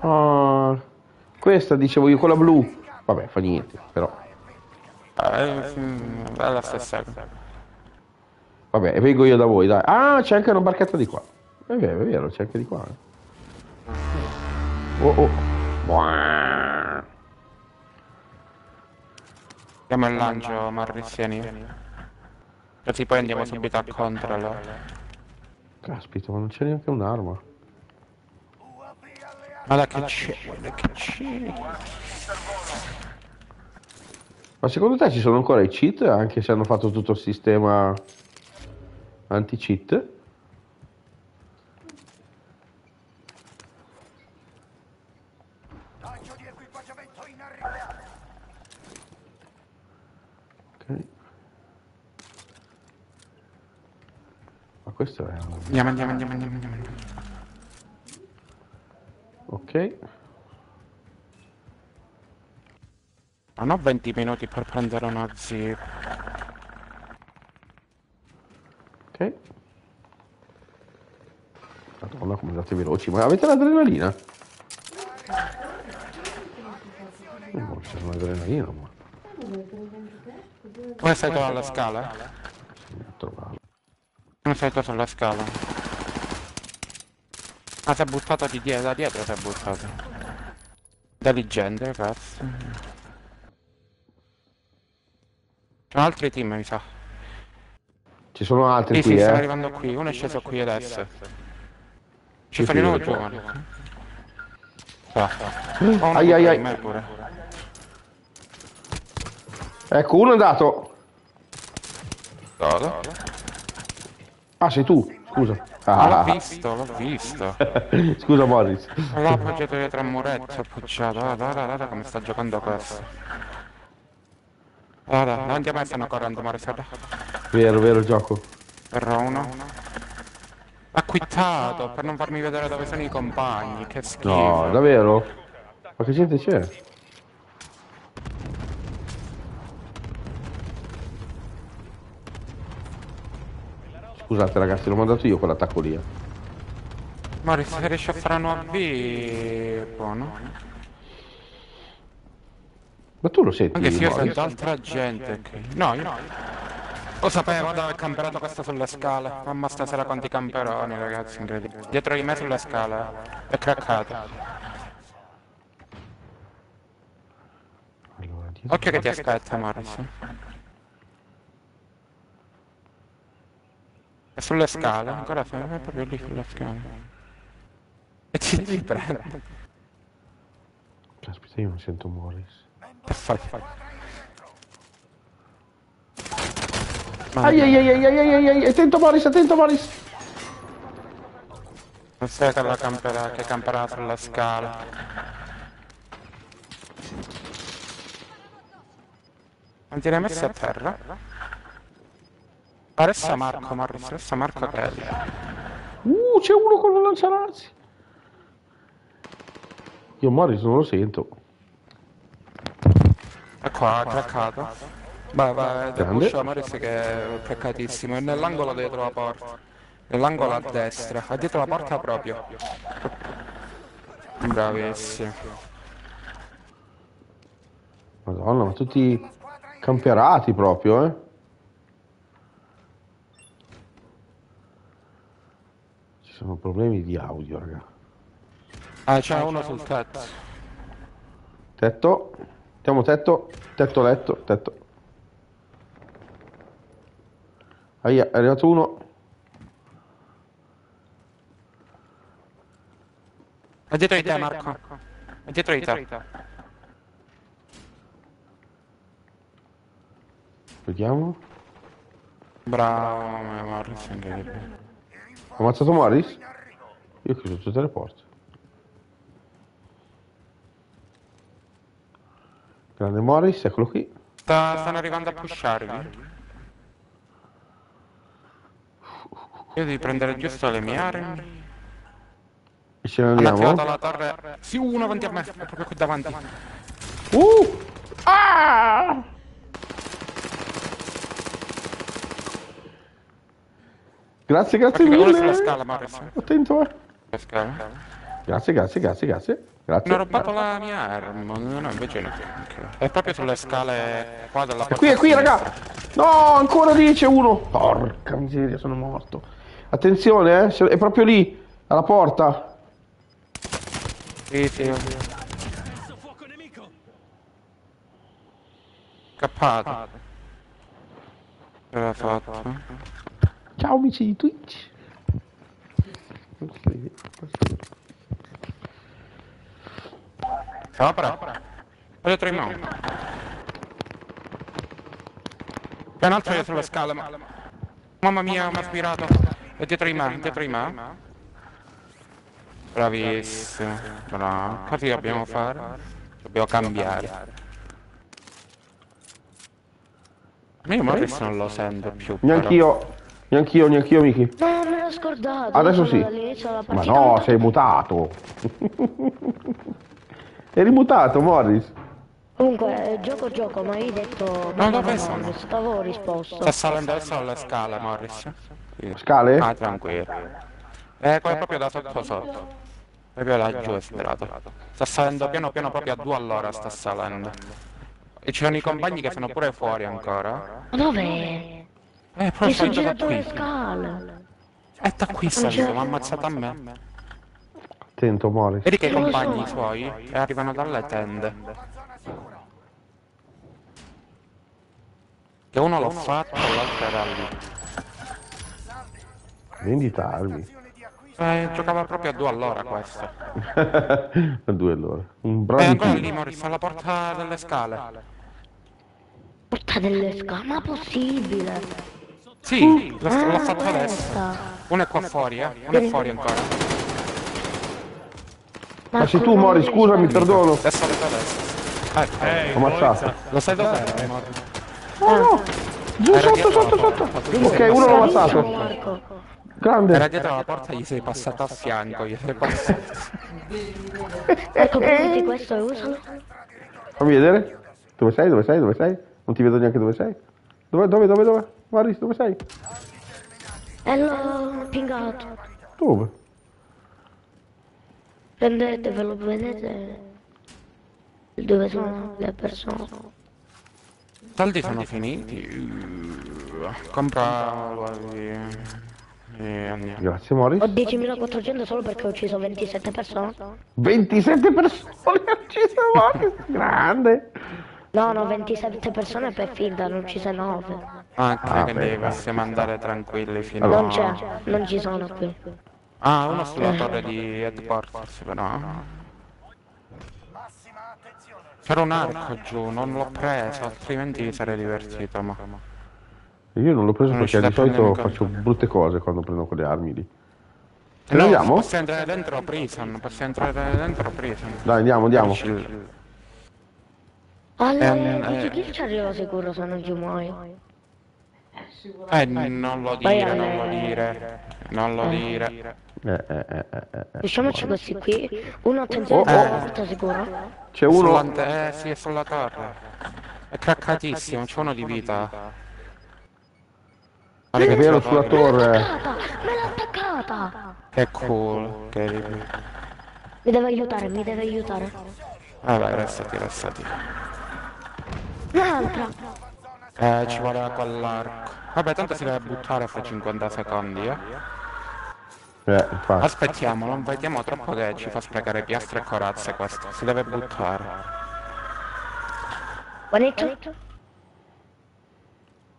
Ah, questa dicevo io, quella blu. Vabbè, fa niente, però. Ah, eh, mm, È la stessa cosa. Vabbè, vengo io da voi, dai. Ah, c'è anche una barchetta di qua. È vero, è vero, c'è anche di qua. eh. Oh, oh. Diamo il lancio, Marrissiani. Così poi andiamo subito a control. Caspita, ma non c'è neanche un'arma. Guarda che c'è, guarda che c'è. Ma secondo te ci sono ancora i cheat, anche se hanno fatto tutto il sistema anti-cheat? Lancio di equipaggiamento in arrivo. Ok. Ma questo è... Andiamo, andiamo, andiamo, andiamo, andiamo. Ok. Non ho 20 minuti per prendere una zip. Ok. Madonna, come andate veloci. Ma avete l'adrenalina? Non c'è l'adrenalina, ma Come sei tu alla scala? non trovarlo. Sei tu sulla scala? Ah, si è buttato di dietro, da dietro si è buttato. Intelligente, cazzo. C'è altri team, mi sa. Ci sono altri Sì, qui, sì, stanno eh. arrivando qui. Uno è sceso qui adesso. Ci fa di nuovo giovane. Ah. Oh, Ai, ai, ai. pure. Ecco, uno è andato. Dove? Ah, sei tu. Scusa. Ah, l'ho Ah. visto, l'ho visto. Scusa, Morris. L'ho appoggiato dietro al muretto, appoggiato. Guarda, guarda, guarda come sta giocando questo. Guarda, davanti a me stanno correndo, Mario, guarda. Vero, vero gioco. Verrà uno. Ha quittato per non farmi vedere dove sono i compagni, che schifo. No, davvero? Ma che gente c'è? Scusate ragazzi, l'ho mandato io quell'attacco lì. eh. Mario, se riesci a fare un AV, buono. Ma tu lo senti? Anche se io sento altra gente qui. No, io no. Lo sapevo dove è camperato questo sulle scale. Mamma stasera quanti camperoni, ragazzi, incredibile. Dietro di me sulle scale. eh. È craccato. Allora, Occhio che ti aspetta, Morris. È sulle scale, ancora se- è proprio lì sulle scale. E ci ti prende. Caspita, io non sento Morris. Che fai? Ai ai ai ai ai ai ai ai, attento Morris, attento Morris! Non sai che la campera, che camperà sulla scala. Quanti ne hai messi a terra? Resta Marco, Marco che è lì. Uh, c'è uno con un lanciarazzi! Io Morris non lo sento. È qua, è craccato. Vai, vai, Grande. pusha Morris che è craccatissimo. È nell'angolo dietro la porta. Nell'angolo a destra. È dietro la porta proprio. Bravissimo. Madonna, ma tutti camperati proprio, eh? Sono problemi di audio, raga. Ah, c'è uno sul tetto. Tetto. Mettiamo tetto. Tetto letto. Tetto. Aia, è arrivato uno. È dietro di te, Marco. È dietro di te. Vediamo. Bravo, Morris, Ho ammazzato Morris? Io ho chiuso tutte le porte. Grande Morris, eccolo qui. Sta- stanno arrivando a pusharvi. Io devi prendere giusto le mie armi. E ce ne Hanno andiamo? attivato la torre. Sì, uno avanti a me, è proprio qui davanti. Uh! Ah! Grazie, grazie uno mille. sulla scala, Morris. Attento, eh. Sulla scala. Grazie, grazie, grazie, grazie. Grazie. Hanno rubato la mia arma, no, invece no. È proprio sulle scale qua della È porta qui, è qui, raga. No, ancora lì c'è uno. Porca miseria, sono morto. Attenzione, eh. È proprio lì, alla porta. Sì, sì. Scappato. Cosa ha fatto? Ciao amici di Twitch. Sopra? Ho dietro di me. C'è un altro dietro la scala, ma... Mamma mia, mi ha aspirato. È dietro di me, dietro di me. Bravissimo. Bravo. Così dobbiamo fare. Dobbiamo cambiare. Ma io Morris non lo sento più. però. Neanch'io, neanch'io, neanch'io, Miki. No, me l'ho scordato. Adesso sì. della Ma no, sei mutato. Eri mutato, Morris. Comunque, eh, gioco gioco, ma hai detto... No, no, dove non stavo risposto. Sta salendo adesso alle scale, Morris. Scale? Ah, tranquillo. Eh, qua è proprio da sotto sotto. Proprio laggiù è strato. Sta salendo piano piano proprio a due all'ora sta salendo. E ci sono i compagni che sono pure fuori ancora. Ma dov'è? Eh, Mi però sono salito da girato qui. le scale. E da qui salito, mi ha ammazzato a me. Attento, Morris. Vedi che i so. compagni suoi eh, arrivano dalle tende. Che uno l'ho fatto, l'altro era lì. Vendita armi. Eh, giocava proprio a due all'ora questo. A due allora. Un E bravo ancora team. lì, Morris, alla porta delle scale. Porta delle scale, ma possibile? Sì, l'ho, l'ho Ah, fatto adesso. questa. Uno è qua fuori, eh. Uno è fuori ancora. Ma sei tu, Mori, scusami, perdono. Adesso vedo adesso. Ecco, Ho ammazzato. lo sai dov'è? Oh, Giù Era sotto, sotto, sotto. Ok, uno l'ho ammazzato. Marco. Era Grande. dietro la porta, gli sei passato a fianco, gli sei passato. Ecco, prenditi questo e usalo. Fammi vedere. Dove sei? Dove sei? Dove sei? Non ti vedo neanche dove sei. Dove, dove, dove, dove? Morris, dove sei? E l'ho pingato. Dove? Prendetevelo, vedete dove sono le persone. I soldi sono finiti. Compra... E e andiamo. Grazie, Morris. Ho 10.400 solo perché ho ucciso 27 persone. 27 persone ha ucciso Morris. Grande. No, no, 27 persone per finta, ho uccise 9. Ah, ok, Ah, quindi beh, possiamo andare tranquilli fino Non a... c'è, non ci sono qui. Ah, uno sulla torre di headquarters, però... C'era un arco giù, non l'ho preso, altrimenti sarei divertito, ma... Io non l'ho preso Non perché di solito faccio brutte cose quando prendo quelle armi lì. Ce No, andiamo? possiamo entrare dentro prison, possiamo entrare dentro prison. Dai, andiamo, andiamo. Ehm, 10 eh. kill ci arrivo sicuro se non ci muoio. Eh, non lo dire, non lo dire, non lo dire. Eh, eh, eh, eh, eh. Lasciamoci questi qui. Uno attenzione Oh, per la oh. porta sicuro. C'è uno. Sulla- eh, sì, è sulla torre. È craccatissimo, c'è uno di vita. Guarda È che vero, sulla la torre. Me l'ha attaccata! Che cool, che Mi deve aiutare, mi deve aiutare. Vabbè, restati, restati. Un'altra! Eh, ci voleva quell'arco. Vabbè, tanto si deve buttare fra 50 secondi, eh. Eh. Aspettiamo, non vediamo troppo che ci fa sprecare piastre e corazze questo. Si deve buttare. Bonito?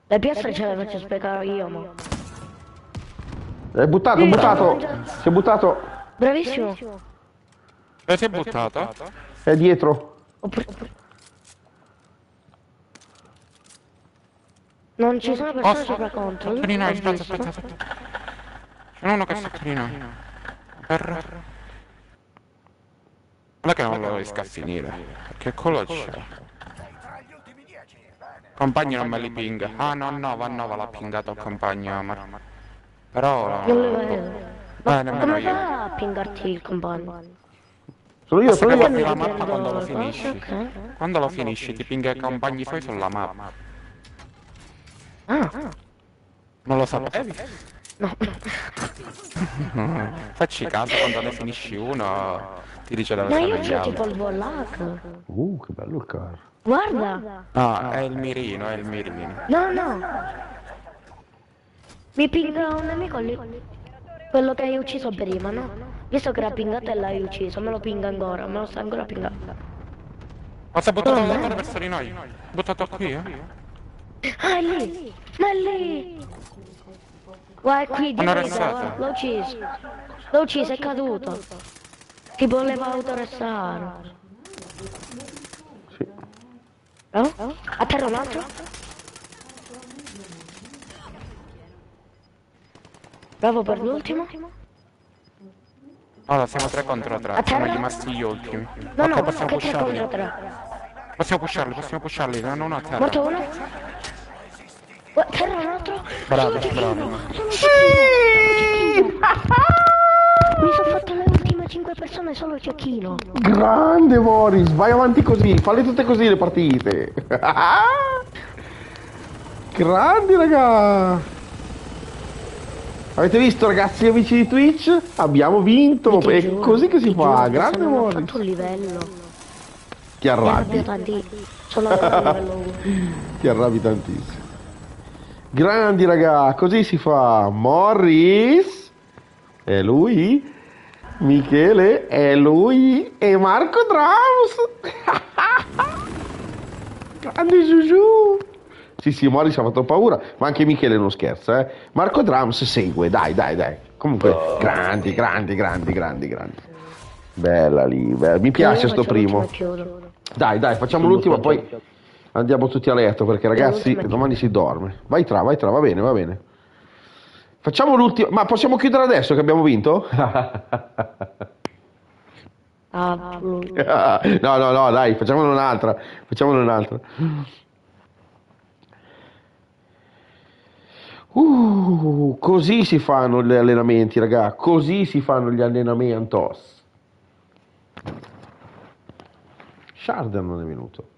Le piastre ce le faccio sprecare io, ma. È buttato, è buttato. Si è buttato. Bravissimo. E si è buttato? È dietro. Non ci sono persone sopra contro. Sotto di noi, aspetta, aspetta, aspetta. C'è uno che è sotto di noi. Per... Non è che non lo riesco a finire. Che culo c'è? Compagno non me li pinga. Ah no, no, va no, va l'ha pingato il compagno, Omar. Però... Non le vedo. Ma Eh, come io. fa a pingarti il compagno? Sono io, sono che io. la mappa quando lo le finisci. Quando lo finisci ti pinga i compagni suoi sulla mappa. Ah, Non lo sapevi? no. Facci caso quando ne finisci uno ti dice dove Ma sono io c'ho tipo il vollac. Uh, che bello il carro. Guarda. No, è il mirino, è il mirino. No, no. Mi pinga un nemico lì. Quello che hai ucciso prima, no? Visto che l'ha pingato e l'hai ucciso, me lo pinga ancora, me lo sta ancora pingando. Ma si è buttato la torre verso di noi. Buttato qui, eh? Ah, è lì! Ma è lì! Guarda, qui, di guarda, l'ho ucciso. L'ho ucciso, è caduto. Ti voleva autorestare. Sì. No? A terra un altro? Bravo per l'ultimo. Allora, siamo 3 contro 3. A Sono terra? rimasti gli ultimi. No, ok, no, possiamo che tre contro pusharli. tre. Possiamo pusharli, possiamo pusharli. Non a terra. Morto uno? Terra un altro? Bravo, Sono bravo. sono. Mi sono fatto le ultime 5 persone solo cecchino. Grande Morris, vai avanti così, falle tutte così le partite. Grandi raga. Avete visto ragazzi amici di Twitch? Abbiamo vinto! Ti È giuro, così che si ti fa, che grande sono Morris! fatto un livello. Ti arrabbi, tanti. Sono a livello uno. ti arrabbi tantissimo. Grandi raga, così si fa. Morris è lui, Michele è lui e Marco Drums. Grande Giugiù. Sì, sì, Morris ha fatto paura, ma anche Michele non scherza, eh. Marco Drums segue, dai, dai, dai. Comunque, grandi, grandi, grandi, grandi, grandi. Bella lì, bella. mi piace sto primo. Dai, dai, facciamo l'ultimo, poi andiamo tutti a letto perché ragazzi domani si dorme. Vai tra, vai tra, va bene, va bene. Facciamo l'ultimo, ma possiamo chiudere adesso che abbiamo vinto? Ah, no, no, no, dai, facciamone un'altra, facciamone un'altra. Uh, così si fanno gli allenamenti, raga, così si fanno gli allenamentos. Sharder non è venuto.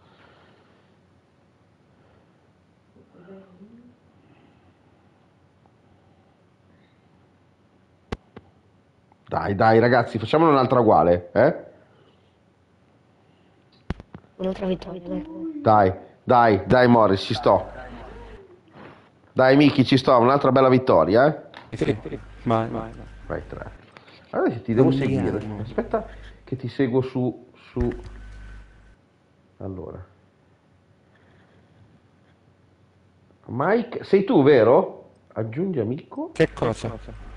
Dai, dai, ragazzi, facciamone un'altra uguale, eh? Un'altra vittoria. dai. Dai, dai, dai, Morris, ci sto. Dai, Miki, ci sto, un'altra bella vittoria, eh? Sì, vai, vai. Vai, tre. Allora ti devo seguire. Aspetta che ti seguo su... su... Allora. Mike, sei tu, vero? Aggiungi amico. Che cosa?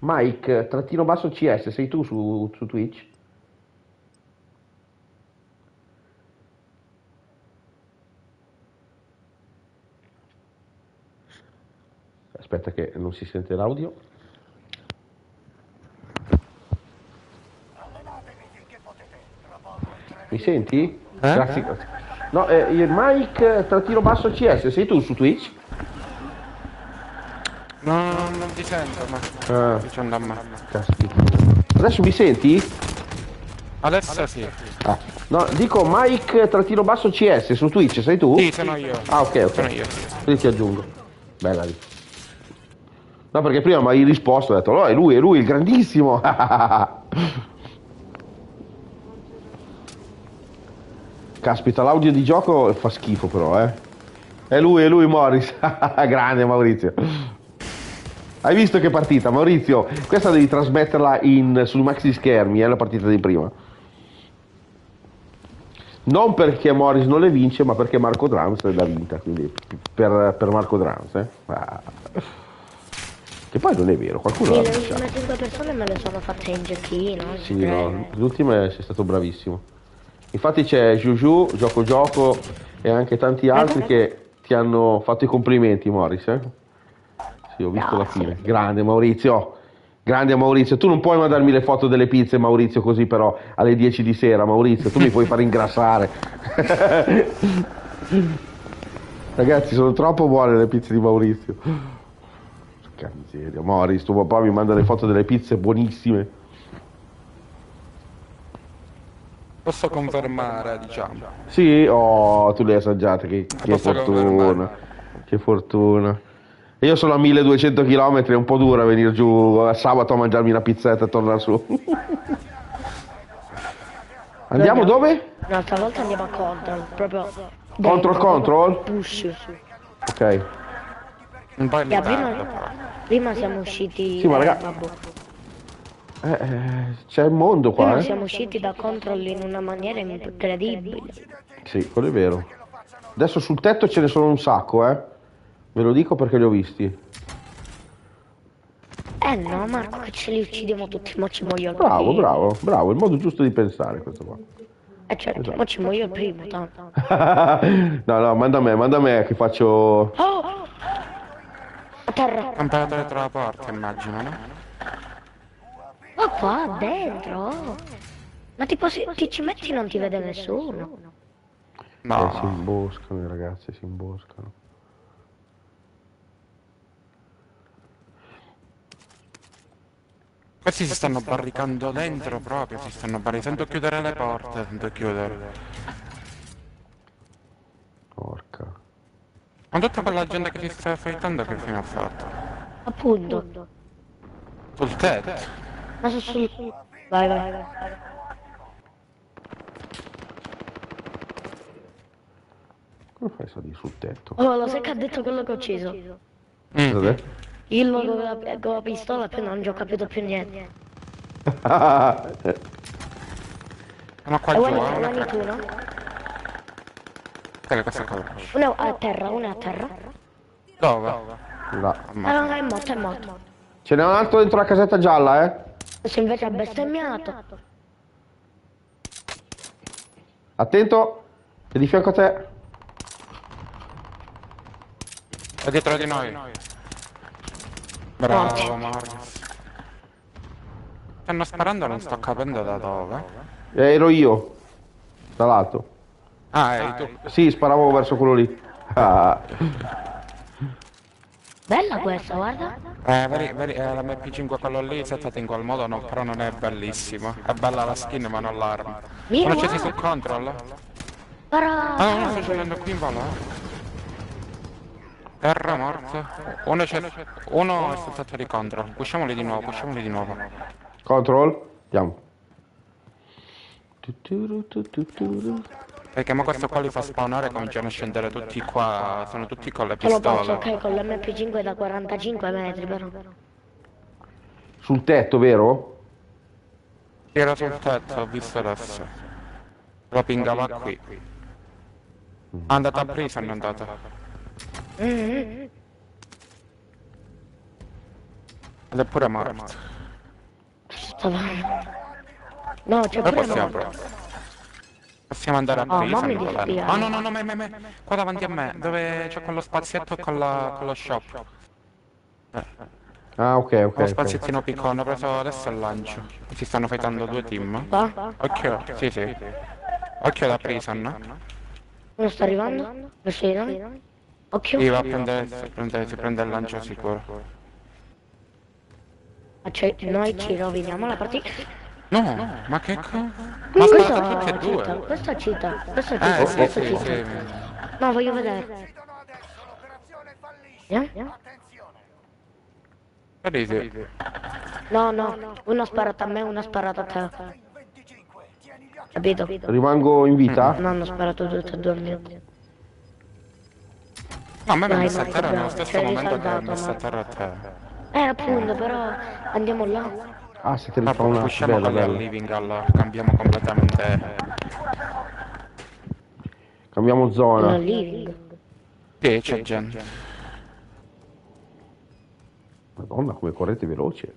Mike, trattino basso CS, sei tu su, su Twitch? Aspetta che non si sente l'audio. Mi senti? Grazie. No, eh, Mike trattino basso CS, sei tu su Twitch? No, non ti sento, ma Ah, dicendo a me. caspita. Adesso mi senti? Adesso sì. Ah, no, dico Mike trattino basso CS su Twitch, sei tu? Sì, sono io. Ah, ok, ok. Sono io. Quindi ti aggiungo. Bella lì. No, perché prima mi hai risposto, ho detto, no, è lui, è lui, il grandissimo. Caspita, l'audio di gioco fa schifo però, eh. È lui, è lui Morris. Grande Maurizio. Hai visto che partita, Maurizio? Questa devi trasmetterla in, sul maxi schermi, è la partita di prima. Non perché Morris non le vince, ma perché Marco Drums l'ha vinta, quindi per, per Marco Drums. Eh? Ah. Che poi non è vero, qualcuno Sì, l'ha le vinciato. ultime cinque persone me le sono fatte in giochino. Sì, no, l'ultima sei stato bravissimo. Infatti c'è Juju, Gioco Gioco e anche tanti altri che ti hanno fatto i complimenti, Morris. Eh? Sì, ho visto la fine. Grande Maurizio. Grande Maurizio, tu non puoi mandarmi le foto delle pizze, Maurizio, così però alle 10 di sera, Maurizio, tu mi puoi far ingrassare. Ragazzi, sono troppo buone le pizze di Maurizio. Porca miseria, Morris, tuo papà mi manda le foto delle pizze buonissime. Posso confermare, diciamo. Sì, oh, tu le hai assaggiate, che, che fortuna, confermare. che fortuna. E io sono a 1200 km, è un po' dura venire giù a sabato a mangiarmi una pizzetta e tornare su. Andiamo dove? Un'altra volta andiamo a control, proprio... Control dentro, control? Push. Ok. Un po' in Yeah, prima, prima siamo usciti... Sì, ma raga- vabbè. Eh, eh, c'è il mondo qua, Prima eh? siamo usciti da control in una maniera incredibile. Sì, quello è vero. Adesso sul tetto ce ne sono un sacco, eh? Ve lo dico perché li ho visti. Eh no, Marco, che ce li uccidiamo tutti, mo ci muoio Bravo, primo. bravo, bravo, il modo giusto di pensare questo qua. Eh certo, mo ci muoio il primo, tanto. no, no, manda a me, manda a me che faccio... Oh! A terra. Campato dietro la porta, immagino, no? Ma qua dentro. Ma tipo se ti ci metti non ti vede nessuno. Eh, si No. imboscano i ragazzi, si imboscano. Questi si stanno barricando dentro proprio, si stanno barricando. Sento chiudere le porte, sento chiudere. Porca. Ma tutta quella gente che si sta affettando che fine ha fatto? Appunto. Sul tetto. Ma sono sul... Vai, vai, vai. Come fai a salire sul tetto? Oh, lo sai che ha detto quello che ho ucciso? Mm. Cos'è? Il logo con la, con la pistola appena non ci ho capito più niente. Ma qua giù, eh, una guarda tu, no? Che questa cosa? Una a terra, una a terra. Dove? Là. Ah, è morto, è morto. Ce n'è un altro dentro la casetta gialla, eh? Questo invece ha bestemmiato. Attento, è di fianco a te. È dietro di noi. Bravo, Marius. Stanno sparando, non sto capendo da dove. Eh, ero io, dall'alto. Ah, eri tu. Sì, sparavo verso quello lì. Ah. Bella questa, guarda. Eh, vedi, vedi, eh, la MP5 quello lì settato in quel modo, no, però non è bellissimo. È bella la skin, ma non l'arma. Sono scesi sul control? Però... Ah, no, sto scendendo qui in volo. Terra morto. Uno, c'è, uno è saltato di control. Pusciamoli di nuovo, pusciamoli di nuovo. Control, andiamo. Perché ma questo qua li fa spawnare cominciano a scendere tutti qua. Sono tutti con le Ce lo posso, pistole. ok, con l'MP5 da 45 metri, però. Sul tetto, vero? Era sul tetto, ho visto adesso. Lo pingava qui. È andato a prison, è andato. Mm-hmm. Ed è pure morto. No, c'è pure possiamo morto. provare. Possiamo andare a Oh, prison mia, Ah no no no me, me, me. Qua davanti a me, dove c'è quello spazietto con, la, con lo shop. Ah, ok, Lo ok. ok. spaziettino piccolo, hanno preso adesso il lancio. Si stanno fightando due team. Qua? Occhio, sì sì. Occhio da prison. Uno sta arrivando? Di noi? Occhio. Sì, va a prendere, si prende, si prende il lancio sicuro. Ah, cioè, noi ci roviniamo la partita. No, ma che co... Ma sparato tutti e Questa due. questa cita, questa cita, Eh sì questa sì cita. sì. No, voglio vedere. Vedi sì. No, no, uno ha sparato a me, uno ha sparato a te. Il 25. Tieni gli occhi Capito? Rimango in vita? No, hanno sparato tutti e due a me. No, a me mi ha messo a terra nello stesso sei momento che ha risaldato, messo a terra a te. Eh, appunto, però andiamo là. Ah, siete Ma poi ritornati. usciamo Bella, con bella. living allora, cambiamo completamente. Cambiamo Una zona. living. Sì, c'è gente. Madonna, come correte veloce.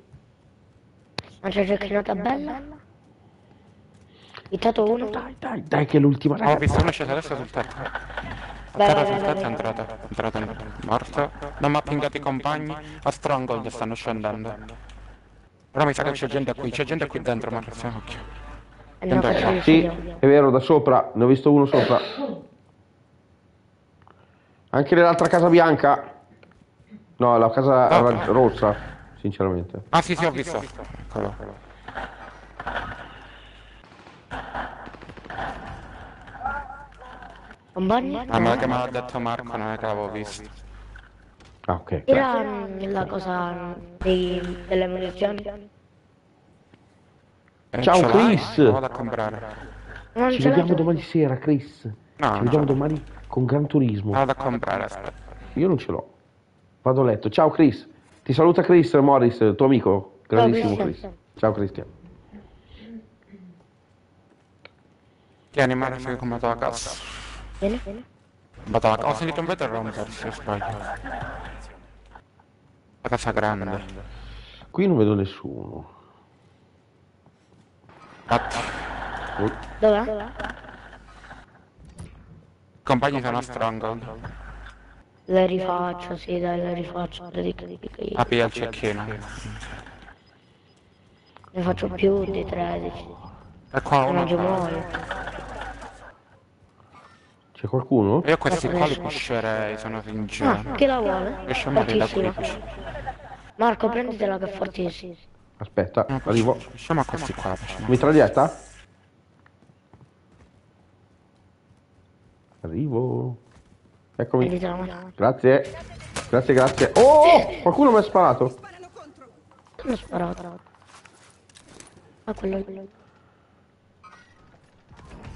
Ma c'è cecchinata bella? Intanto uno. Dai, dai, dai, che è l'ultima Ho visto uno scesa adesso sul tetto. A Vai, terra vai, sul tetto. È entrato, è morto. Non mi ha pingato i compagni. A Stronghold stanno scendendo. Però mi sa che c'è gente qui, c'è gente qui dentro, ma stiamo occhio. Andiamo a fare Sì, è vero, da sopra. Ne ho visto uno sopra. Anche nell'altra casa bianca. No, la casa Ah. rossa, sinceramente. Ah sì sì ho visto. Eccolo. Compagni? Ah ma che me l'ha detto Marco, non è che l'avevo visto. Ah, ok. Era la cosa dei, delle munizioni. Eh, Ciao? Chris. Lo vado a comprare. Non Ci vediamo domani sera, Chris. No, Ci vediamo no. domani con Gran Turismo. Vado a comprare, aspetta. Io non ce l'ho. Vado a letto. Ciao Chris. Ti saluta Chris Morris, tuo amico. Grandissimo Ciao, Chris. Ciao Cristian. Tieni male sei comprato la casa. Bene, bene. Casa. Ho sentito un vetro rompersi, se sbaglio. La casa grande. Qui non vedo nessuno. Fatti. Dov'è? I compagni sono a Stronghold. Le rifaccio, sì, dai, le rifaccio. Apri il cecchino. Ne faccio più di 13. E qua Non uno. ci muoio. C'è qualcuno? Io questi qua li pusherei, sono sincero. Ah, chi la vuole? Lasciamo da qui. Fortissima. Marco, prenditela che è fortissima. Aspetta, No, arrivo. Lasciamo a questi qua. Mitraglietta? Arrivo. Eccomi. Prenditela. Grazie. Grazie, grazie. Oh, qualcuno mi ha sparato. Hanno sparato. Ah, quello lì.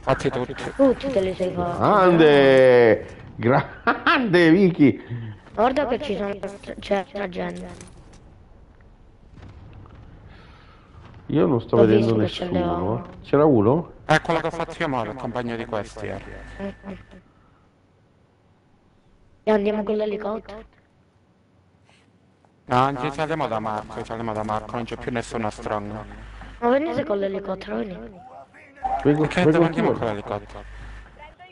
Fatti tutti. Tutti te li sei fatti. Grande! Grande Vicky! Guarda che ci sono, c'è altra gente. Io non sto L'ho vedendo nessuno. c'era- uno? È quello che ho fatto io, ma il compagno di questi era. E andiamo con l'elicottero. No, ci saliamo da Marco, ci saliamo da Marco, non c'è più nessuno strong. Ma venite con l'elicottero, venite. Vengo, Che vengo andiamo con l'elicottero?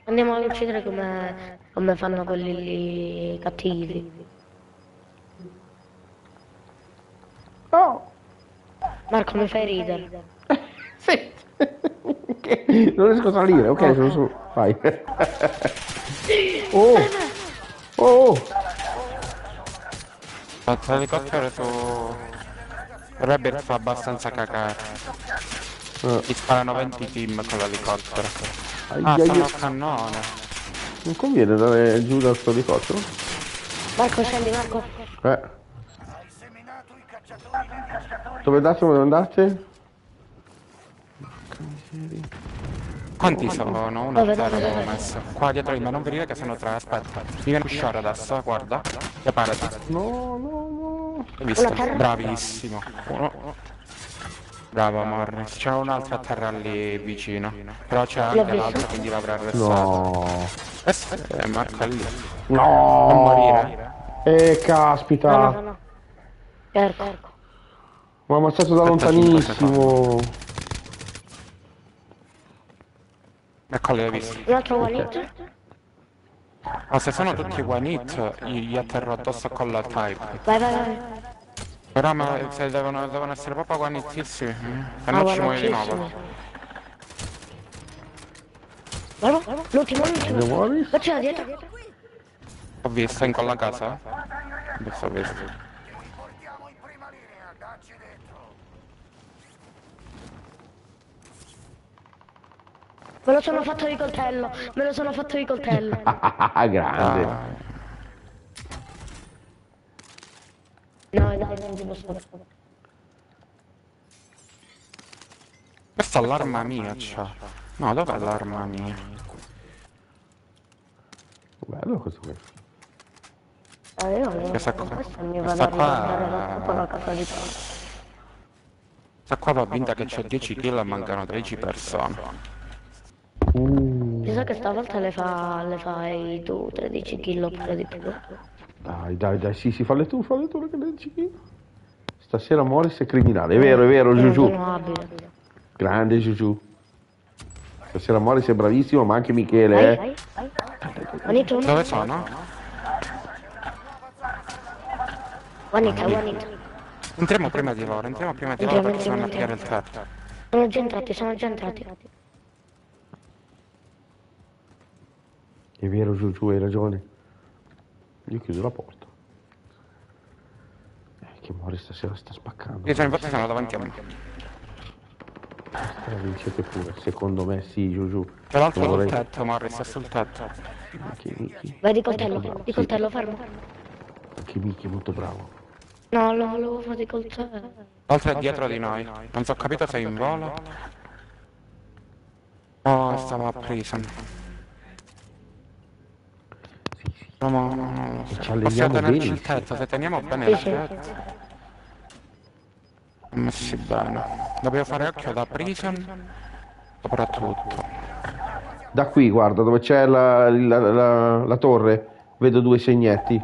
Andiamo ad uccidere come, come fanno quelli lì cattivi. Oh! Marco mi fai ridere. Sì. Non riesco a salire, ok, sono su. Vai. Oh! Oh! Aspetta, l'elicottero su... Rabbit fa abbastanza cacare. Eh, Ti sparano 20 team con l'elicottero. ai, Ah, ai, stanno ai. al cannone. Non conviene andare giù dal suo elicottero? Marco scendi, Marco. Eh. Hai seminato. Dove andate? Dove andate? Quanti sono? Uno zero avevo messo. Qua dietro di me, non venire che sono tre, aspetta. Mi viene uscire adesso, guarda. Preparati. No, no, no. Hai visto? Bravissimo. Uno. Bravo Morris. C'è un altro a terra lì vicino. Però c'è anche l'altro, quindi l'avrà arrestato. No. Eh eh, Marco è lì. No. Non morire. Eh, caspita. no, no, no. Certo. Mi ha ammazzato da lontanissimo. Ecco l'hai visto. Un altro one hit? Ma se sono tutti one hit, gli gli atterro addosso con la type. Vai, vai, vai. Però ma se devono, devono essere proprio one hitissimi, eh, se Ah, no ci muoio di nuovo. Guarda, l'ultimo, l'ultimo. Morris? Qua c'è dietro. Ho visto in quella casa? Adesso ho visto. Me lo sono fatto di coltello. Me lo sono fatto di coltello. Grande. Ah, No, dai, non ti posso. questa è l'arma mia, c'ha. No, dov'è l'arma mia? Bello questo qui. Ah, io non Questa qua- questa qua- la dopo la casa di Paolo. Sta qua va vinta che c'è 10 kill e mancano 13 persone. Mi sa che stavolta le, fa, le fai tu 13 kill oppure di più. Dai, dai, dai, sì, sì, falle tu, falle tu, che ne dici? Stasera Morris è criminale, è vero, è vero, abile. Grande Giugiù. Stasera Morris è bravissimo, ma anche Michele, Vai, eh. vai, vai. Uno? Dove sono? Vanita, Vanita. Entriamo prima di loro, entriamo prima di loro Entriamo, perché sono a entriamo, pigliare il tetto. Sono già entrati, sono già entrati. È vero Giugiù, hai ragione. Io chiudo la porta. Eh, che Morris stasera sta spaccando. Io sono infatti sono davanti a me. Eh, vincete pure, secondo me sì, Giugiù. C'è l'altro Non sul vorrei- tetto, Morris, è sul tetto. Anche Miki, Vai di coltello, di coltello, fermo. anche Miki è molto bravo. No, lo volevo fare di coltello. L'altro è dietro di noi. Non so capito se è in volo. Oh, stava a prison. Sì, sì. No, no, no, no. ci Possiamo alleniamo tenerci il tetto, se teniamo bene il tetto. Messi bene. Dobbiamo fare occhio da prison. Soprattutto. Da qui, guarda, dove c'è la, la- la- la torre, vedo due segnetti.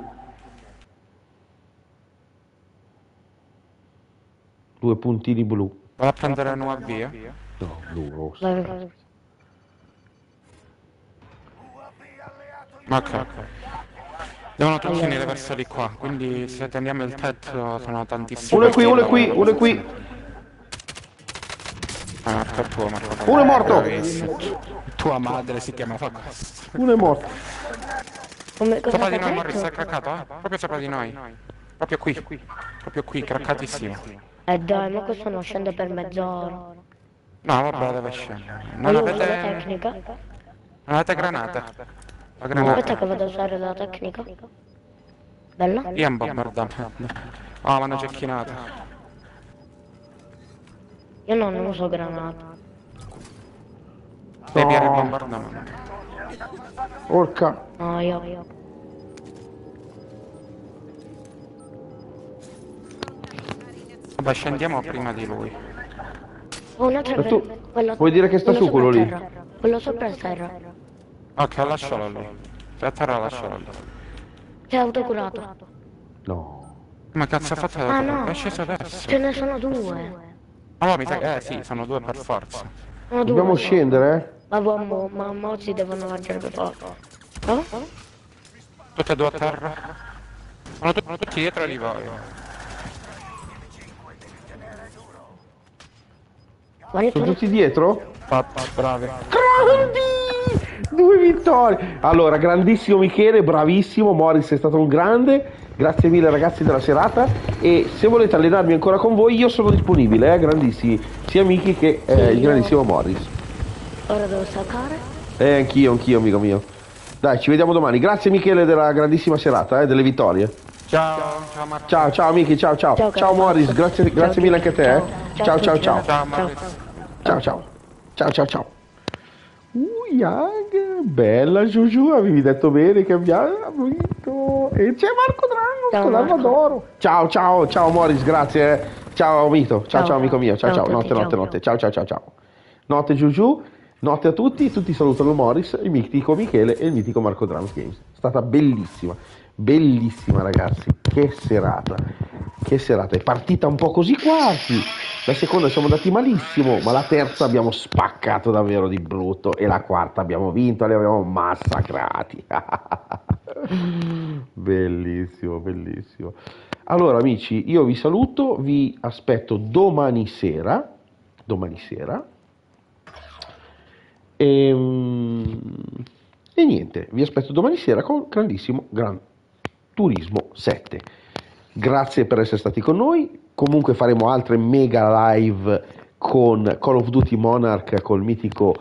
Due puntini blu. Vado a prendere una via. No, blu, rosso. Ok. Devono tutti venire verso di qua, quindi se teniamo il tetto sono tantissimi. Uno è qui, uno è qui, uno è qui. Ah, Marco è tuo, Marco. Uno è morto. Tua madre si chiamava questo. Uno è morto. Come, cosa Sopra di noi? Morris è craccato, eh? Proprio sopra di noi. Proprio qui. Proprio qui, craccatissimo. Eh dai, ma questo non scende per mezz'ora. No, vabbè, deve scendere. Non avete. tecnica. Non avete granate? La Aspetta granata. che vado a usare la tecnica. Bella? Io un bombardamento. Oh, mi hanno cecchinato. Io non uso granate. Devi il bombardamento. Orca. No, io. Vabbè, scendiamo prima di lui. Oh, un altro Ma tu quello- vuoi dire che sta quello su quello sopra lì? terra. Quello sopra il terra. Ok, lascialo lì. Se a terra lascialo lì. C'è autocurato. No. Ma cazzo ha fatto Ah no. È sceso adesso. Ce ne sono due. Allora mi sa che... Eh sì, sono due per forza. Due. Dobbiamo scendere, eh? Ma mo, ma mo si devono mangiare per forza. No? Tutte e due a terra. Sono, tu- sono tutti dietro di voi. Sono tu- tutti dietro? Bravi. Grandi! Due vittorie! Allora, grandissimo Michele, bravissimo, Morris è stato un grande, grazie mille ragazzi della serata e se volete allenarmi ancora con voi io sono disponibile, eh, grandissimi, sia Miki che eh, il grandissimo Morris. Ora devo staccare. Eh, anch'io, anch'io, amico mio. Dai, ci vediamo domani. Grazie Michele della grandissima serata, eh, delle vittorie. Ciao, ciao Marco. Ciao, ciao Miki, ciao, ciao. Ciao, caro Morris, Marco. grazie, Ciao, grazie mille anche a te. eh. ciao. Ciao, a ciao, ciao. Ciao, ciao. Ciao ciao. Ciao ciao ciao. Uh, Yang, bella Giugiù, avevi detto bene che abbiamo vinto. E c'è Marco Drango Ciao, con Marco. d'oro. Ciao ciao, ciao Morris, grazie. eh. Ciao Mito, ciao ciao, Ciao. amico mio. Ciao Ciao ciao, notte notte ciao. notte. Ciao ciao ciao ciao. Notte Giugiù, notte a tutti, tutti salutano Morris, il mitico Michele e il mitico Marco Drums Games. È stata bellissima, bellissima ragazzi. Che serata. Che serata, è partita un po' così quarti. La seconda siamo andati malissimo, ma la terza abbiamo spaccato davvero di brutto e la quarta abbiamo vinto, li abbiamo massacrati. bellissimo, bellissimo. Allora amici, io vi saluto, vi aspetto domani sera, domani sera. E, mm, e niente, vi aspetto domani sera con grandissimo Gran Turismo 7. Grazie per essere stati con noi. Comunque faremo altre mega live con Call of Duty Monarch col mitico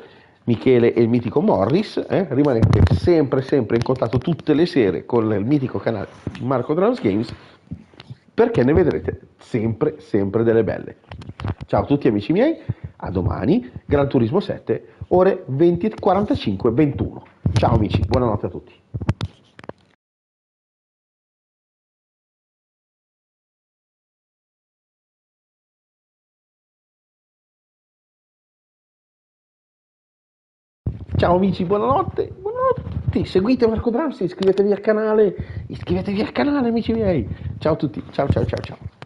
Michele e il mitico Morris. eh. Rimanete sempre, sempre in contatto tutte le sere con il mitico canale Marco Drums Games perché ne vedrete sempre, sempre delle belle. Ciao a tutti amici miei, a domani, Gran Turismo 7, ore 20.45, 21. Ciao amici, buonanotte a tutti. Ciao amici, buonanotte, buonanotte. Seguite Marco Drums, iscrivetevi al canale, iscrivetevi al canale amici miei. Ciao a tutti, ciao ciao ciao ciao.